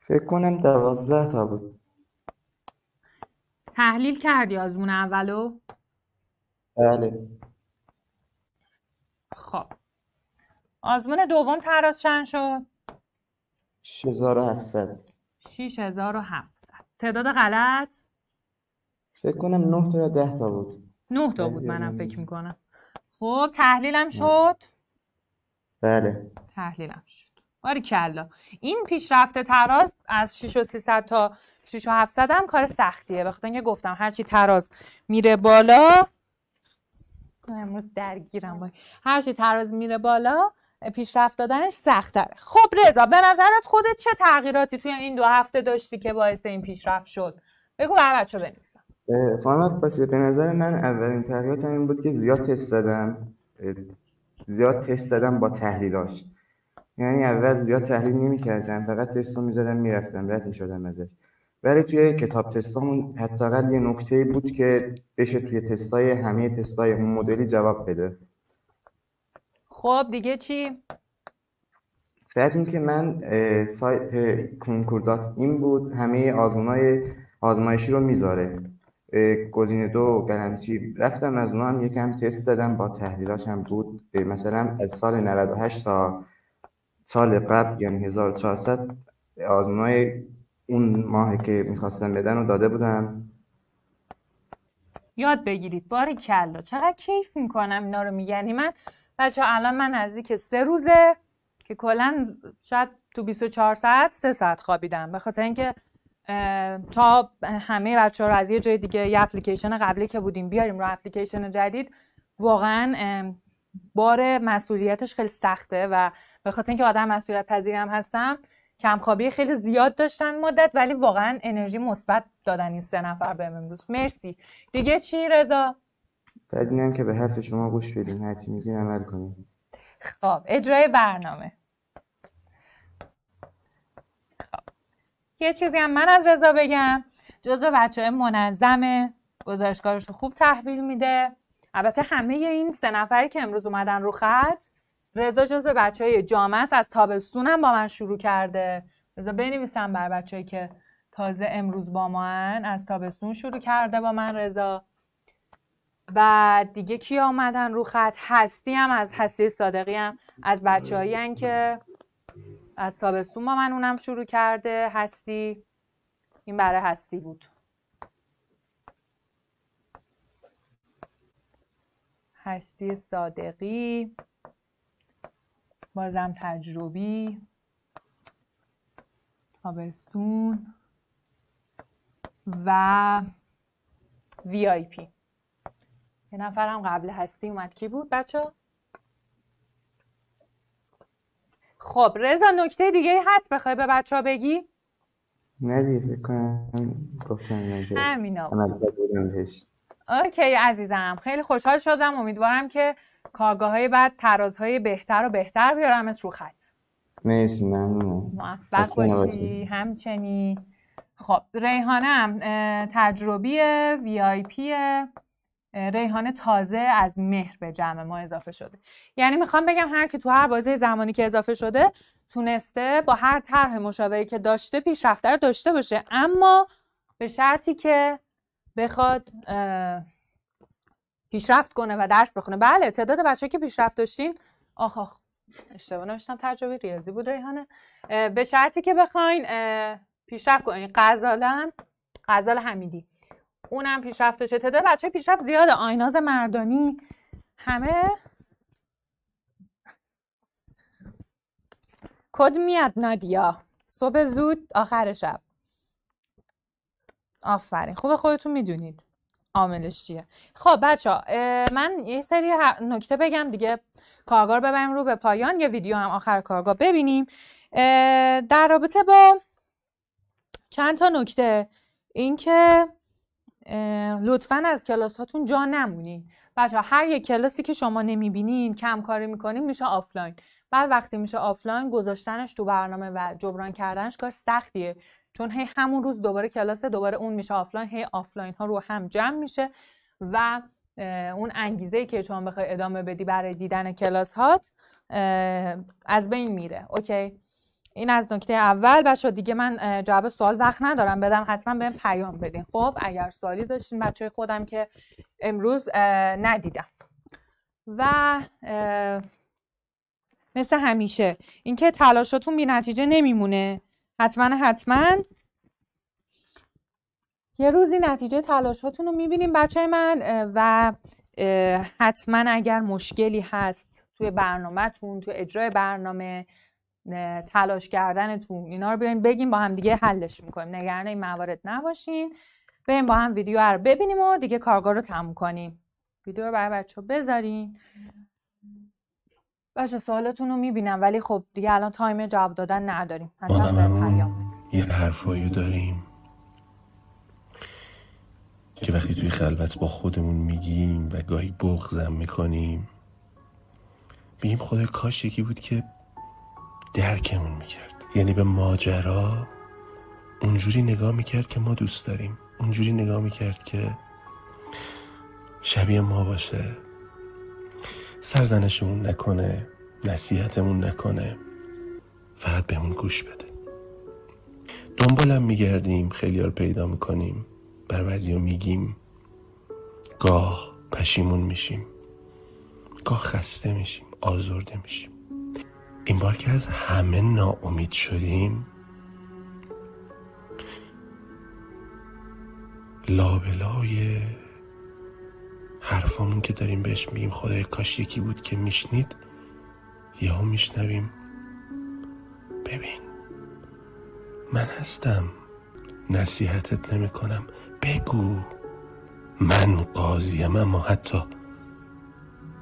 فکر کنم 12 تا بود. تحلیل کردی آزمون اولو؟ بله. خب. آزمون دوم تراز چند شد؟ 6700 6700 تعداد غلط؟ فکر کنم 9 تا یا 10 تا بود. نه تا بود منم فکر. می‌کنم. خب تحلیلم شد؟ بله. تحلیلم شد. باری کلا. این پیشرفت تراز از 6300 تا 6700 هم کار سختیه. بخاطر اینکه گفتم هرچی تراز میره بالا امروز درگیرم با هرچی تراز میره بالا پیشرفت دادنش سختره. خب رضا به نظرت خودت چه تغییراتی توی این دو هفته داشتی که باعث این پیشرفت شد؟ بگو بر بچه بنویسم. خانم عباسی به نظر من اولین تغییراتم این بود که زیاد تست زدم. زیاد تست زدم با تحلیلاش یعنی اول زیاد تحلیل نمی کردم فقط تست رو می زدم می رفتم رد می شدم ازش. ولی توی کتاب تستامون حداقل یه نکته بود که بشه توی تستای همه تستای اون مدلی جواب بده. خب دیگه چی؟ بعد اینکه من سایت کنکور دات این بود همه آزمونای آزمایشی رو می‌ذاره. گزینه دو قلمچی رفتم از اونها هم یکم تست زدم با تحلیلاش هم بود. مثلا از سال 98 تا سال قبل یعنی 1400 آزمونای اون ماه که می‌خواستم بدن رو داده بودم. یاد بگیرید باری کلا. چقدر کیف می‌کنم اینا رو میگنی من بچه الان من نزدیک سه روزه که کلا شاید تو 24 ساعت سه ساعت خوابیدم. به خاطر اینکه تا همه بچه ها رو از یه جای دیگه یه اپلیکیشن قبلی که بودیم بیاریم رو اپلیکیشن جدید واقعا بار مسئولیتش خیلی سخته و به خاطر اینکه آدم مسئولیت پذیرم هستم کمخوابی خیلی زیاد داشتم مدت ولی واقعا انرژی مثبت دادن این سه نفر بهم امروز. مرسی. دیگه چی رضا؟ بعد اینم که به حرف شما گوش بدین هرچی میگین عمل کنین. خب اجرای برنامه. خب یه چیزی هم من از رضا بگم. جزو بچه منظمه گزارشگارش رو خوب تحویل میده. البته همه این سه نفری که امروز اومدن رو خط رضا جزو بچه های جامعه است از تابستونم با من شروع کرده. رضا بنویسم بر بچه که تازه امروز با ما هن. از تابستون شروع کرده با من رضا. و دیگه کی آمدن رو خط؟ هستی هم از هستی صادقی هم از بچه که از تابستون با من اونم شروع کرده. هستی این برای هستی بود. هستی صادقی بازم تجربی. تابستون و VIP. یه نفرم قبل هستی اومد. کی بود بچه؟ خب رضا نکته دیگه هست بخوای به بچه ها بگی؟ نه دیگه کنم گفتم همینا. okay عزیزم. خیلی خوشحال شدم. امیدوارم که کارگاه های بعد ترازهای بهتر و بهتر بیارمت رو خط. مرسی ممنونم. موفق باشی. نباشی. همچنی خب ریحانه هم اه، تجربیه وی آی پیه ریحانه تازه از مهر به جمع ما اضافه شده. یعنی می‌خوام بگم هر کی تو هر بازه زمانی که اضافه شده تونسته با هر طرح مشاوره که داشته پیشرفته رو داشته باشه. اما به شرطی که بخواد پیشرفت کنه و درس بخونه. بله تعداد بچه که پیشرفت داشتین آخ آخ اشتباه نوشتم تجربه ریاضی بود ریحانه. به شرطی که بخواین پیشرفت کنین. غزالم غزال حمیدی. اونم پیشرفت داشته تعداد بچه پیشرفت زیاده. آیناز مردانی. همه کد میاد نادیا. صبح زود آخر شب. آفرین. خوبه خودتون می‌دونید. عاملش چیه؟ خب بچه من یه سری نکته بگم دیگه. کارگاه ببریم رو به پایان. یه ویدیو هم آخر کارگاه ببینیم. در رابطه با چند تا نکته. اینکه لطفا از کلاس هاتون جا نمونین. بچه هر یک کلاسی که شما نمی‌بینین کم کاری می‌کنین میشه آفلاین. بعد وقتی میشه آفلاین گذاشتنش تو برنامه و جبران کردنش کار سختیه. چون هی همون روز دوباره کلاس دوباره اون میشه آفلاین هی آفلاین ها رو هم جمع میشه و اون انگیزه که چون بخوای ادامه بدی برای دیدن کلاس هات از بین میره. اوکی؟ این از نکته اول. بچه دیگه من جواب سوال وقت ندارم. بدم حتما بهم پیام بدین. خب اگر سوالی داشتین بچه خودم که امروز ندیدم. و مثل همیشه اینکه تلاشاتون بی نتیجه نمیمونه. حتما حتما. یه روزی نتیجه تلاشاتون رو می‌بینیم بچه من. و حتما اگر مشکلی هست توی برنامهتون توی اجرای برنامه تلاش کردنتون اینا رو بیاین بگیم با هم دیگه حلش می‌کنیم. نگران این موارد نباشین. بریم با هم ویدیو رو ببینیم و دیگه کارگاه رو تموم کنیم. ویدیو رو برای بچه بذارین. بچه سوالتون رو می‌بینم ولی خب دیگه الان تایم جواب دادن نداریم. یه حرفایی داریم که وقتی توی خلوت با خودمون میگیم و گاهی بغزم می‌کنیم میگیم خدای کاش یکی بود که درکمون می‌کرد. یعنی به ماجرا اونجوری نگاه می‌کرد که ما دوست داریم. اونجوری نگاه می‌کرد که شبیه ما باشه. سرزنشمون نکنه نصیحتمون نکنه. فقط بهمون گوش بده. دنبالم میگردیم خیلی رو پیدا می‌کنیم. بر بعضی میگیم. گاه پشیمون میشیم. گاه خسته میشیم آزرده میشیم. این بار که از همه ناامید شدیم لابلای حرفامون که داریم بهش میگیم خدای کاش یکی بود که میشنید یهو میشنویم. ببین من هستم نصیحتت نمی کنم بگو من قاضیم اما حتی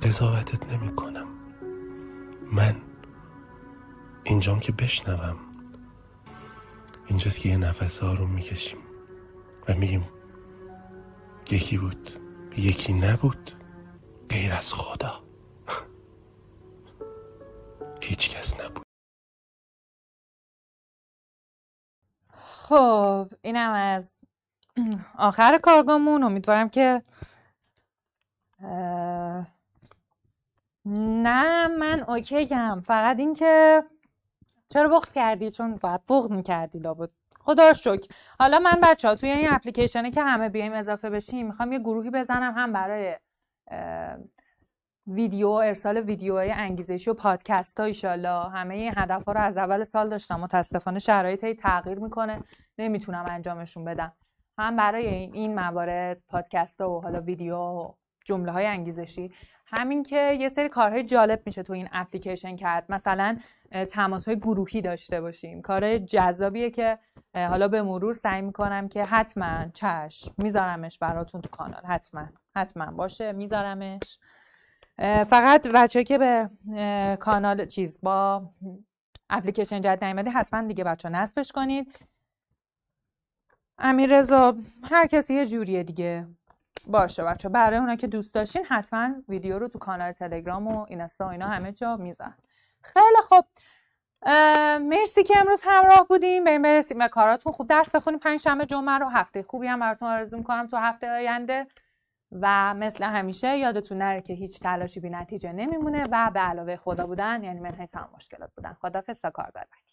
قضاوتت نمی کنم من اینجام که بشنوم. اینجاست که یه نفس رو می‌کشیم و میگیم یکی بود یکی نبود غیر از خدا. هیچ کس نبود. خب اینم از آخر کارگامون. امیدوارم که نه من اوکیم فقط اینکه چرا بغض کردی؟ چون باید بغض می‌کردی لابد. خدا شکر. حالا من بچه ها توی این اپلیکیشنه که همه بیایم اضافه بشیم می‌خوام یه گروهی بزنم هم برای ویدیو ارسال ویدیوهای انگیزشی و پادکست ها ایشالا. همه این هدف ها رو از اول سال داشتم. متاسفانه شرایط تغییر می‌کنه. نمی‌تونم انجامشون بدم. هم برای این موارد پادکست ها و حالا ویدیو و جمله های انگیزشی. همین که یه سری کارهای جالب میشه تو این اپلیکیشن کرد. مثلا تماس های گروهی داشته باشیم. کار جذابیه که حالا به مرور سعی می‌کنم که حتما چشم میذارمش براتون تو کانال. حتما. حتما باشه میذارمش. فقط بچه که به کانال چیز با اپلیکیشن جدید نیومده حتما دیگه بچه نصبش کنید. امیر رضا هر کسی یه جوریه دیگه. باشه بچه برای اونا که دوست داشتین حتما ویدیو رو تو کانال تلگرام و اینستا و اینا همه جا میزن خیلی خوب. مرسی که امروز همراه بودیم بریم برسیم به کاراتون. خوب درس بخونیم. پنج شنبه جمعه رو هفته خوبی هم براتون آرزو می‌کنم تو هفته آینده. و مثل همیشه یادتون نره که هیچ تلاشی بی نتیجه نمیمونه و به علاوه خدا بودن یعنی منهای تمام مشکلات بودن. خدافظ تا کارگاه بعدی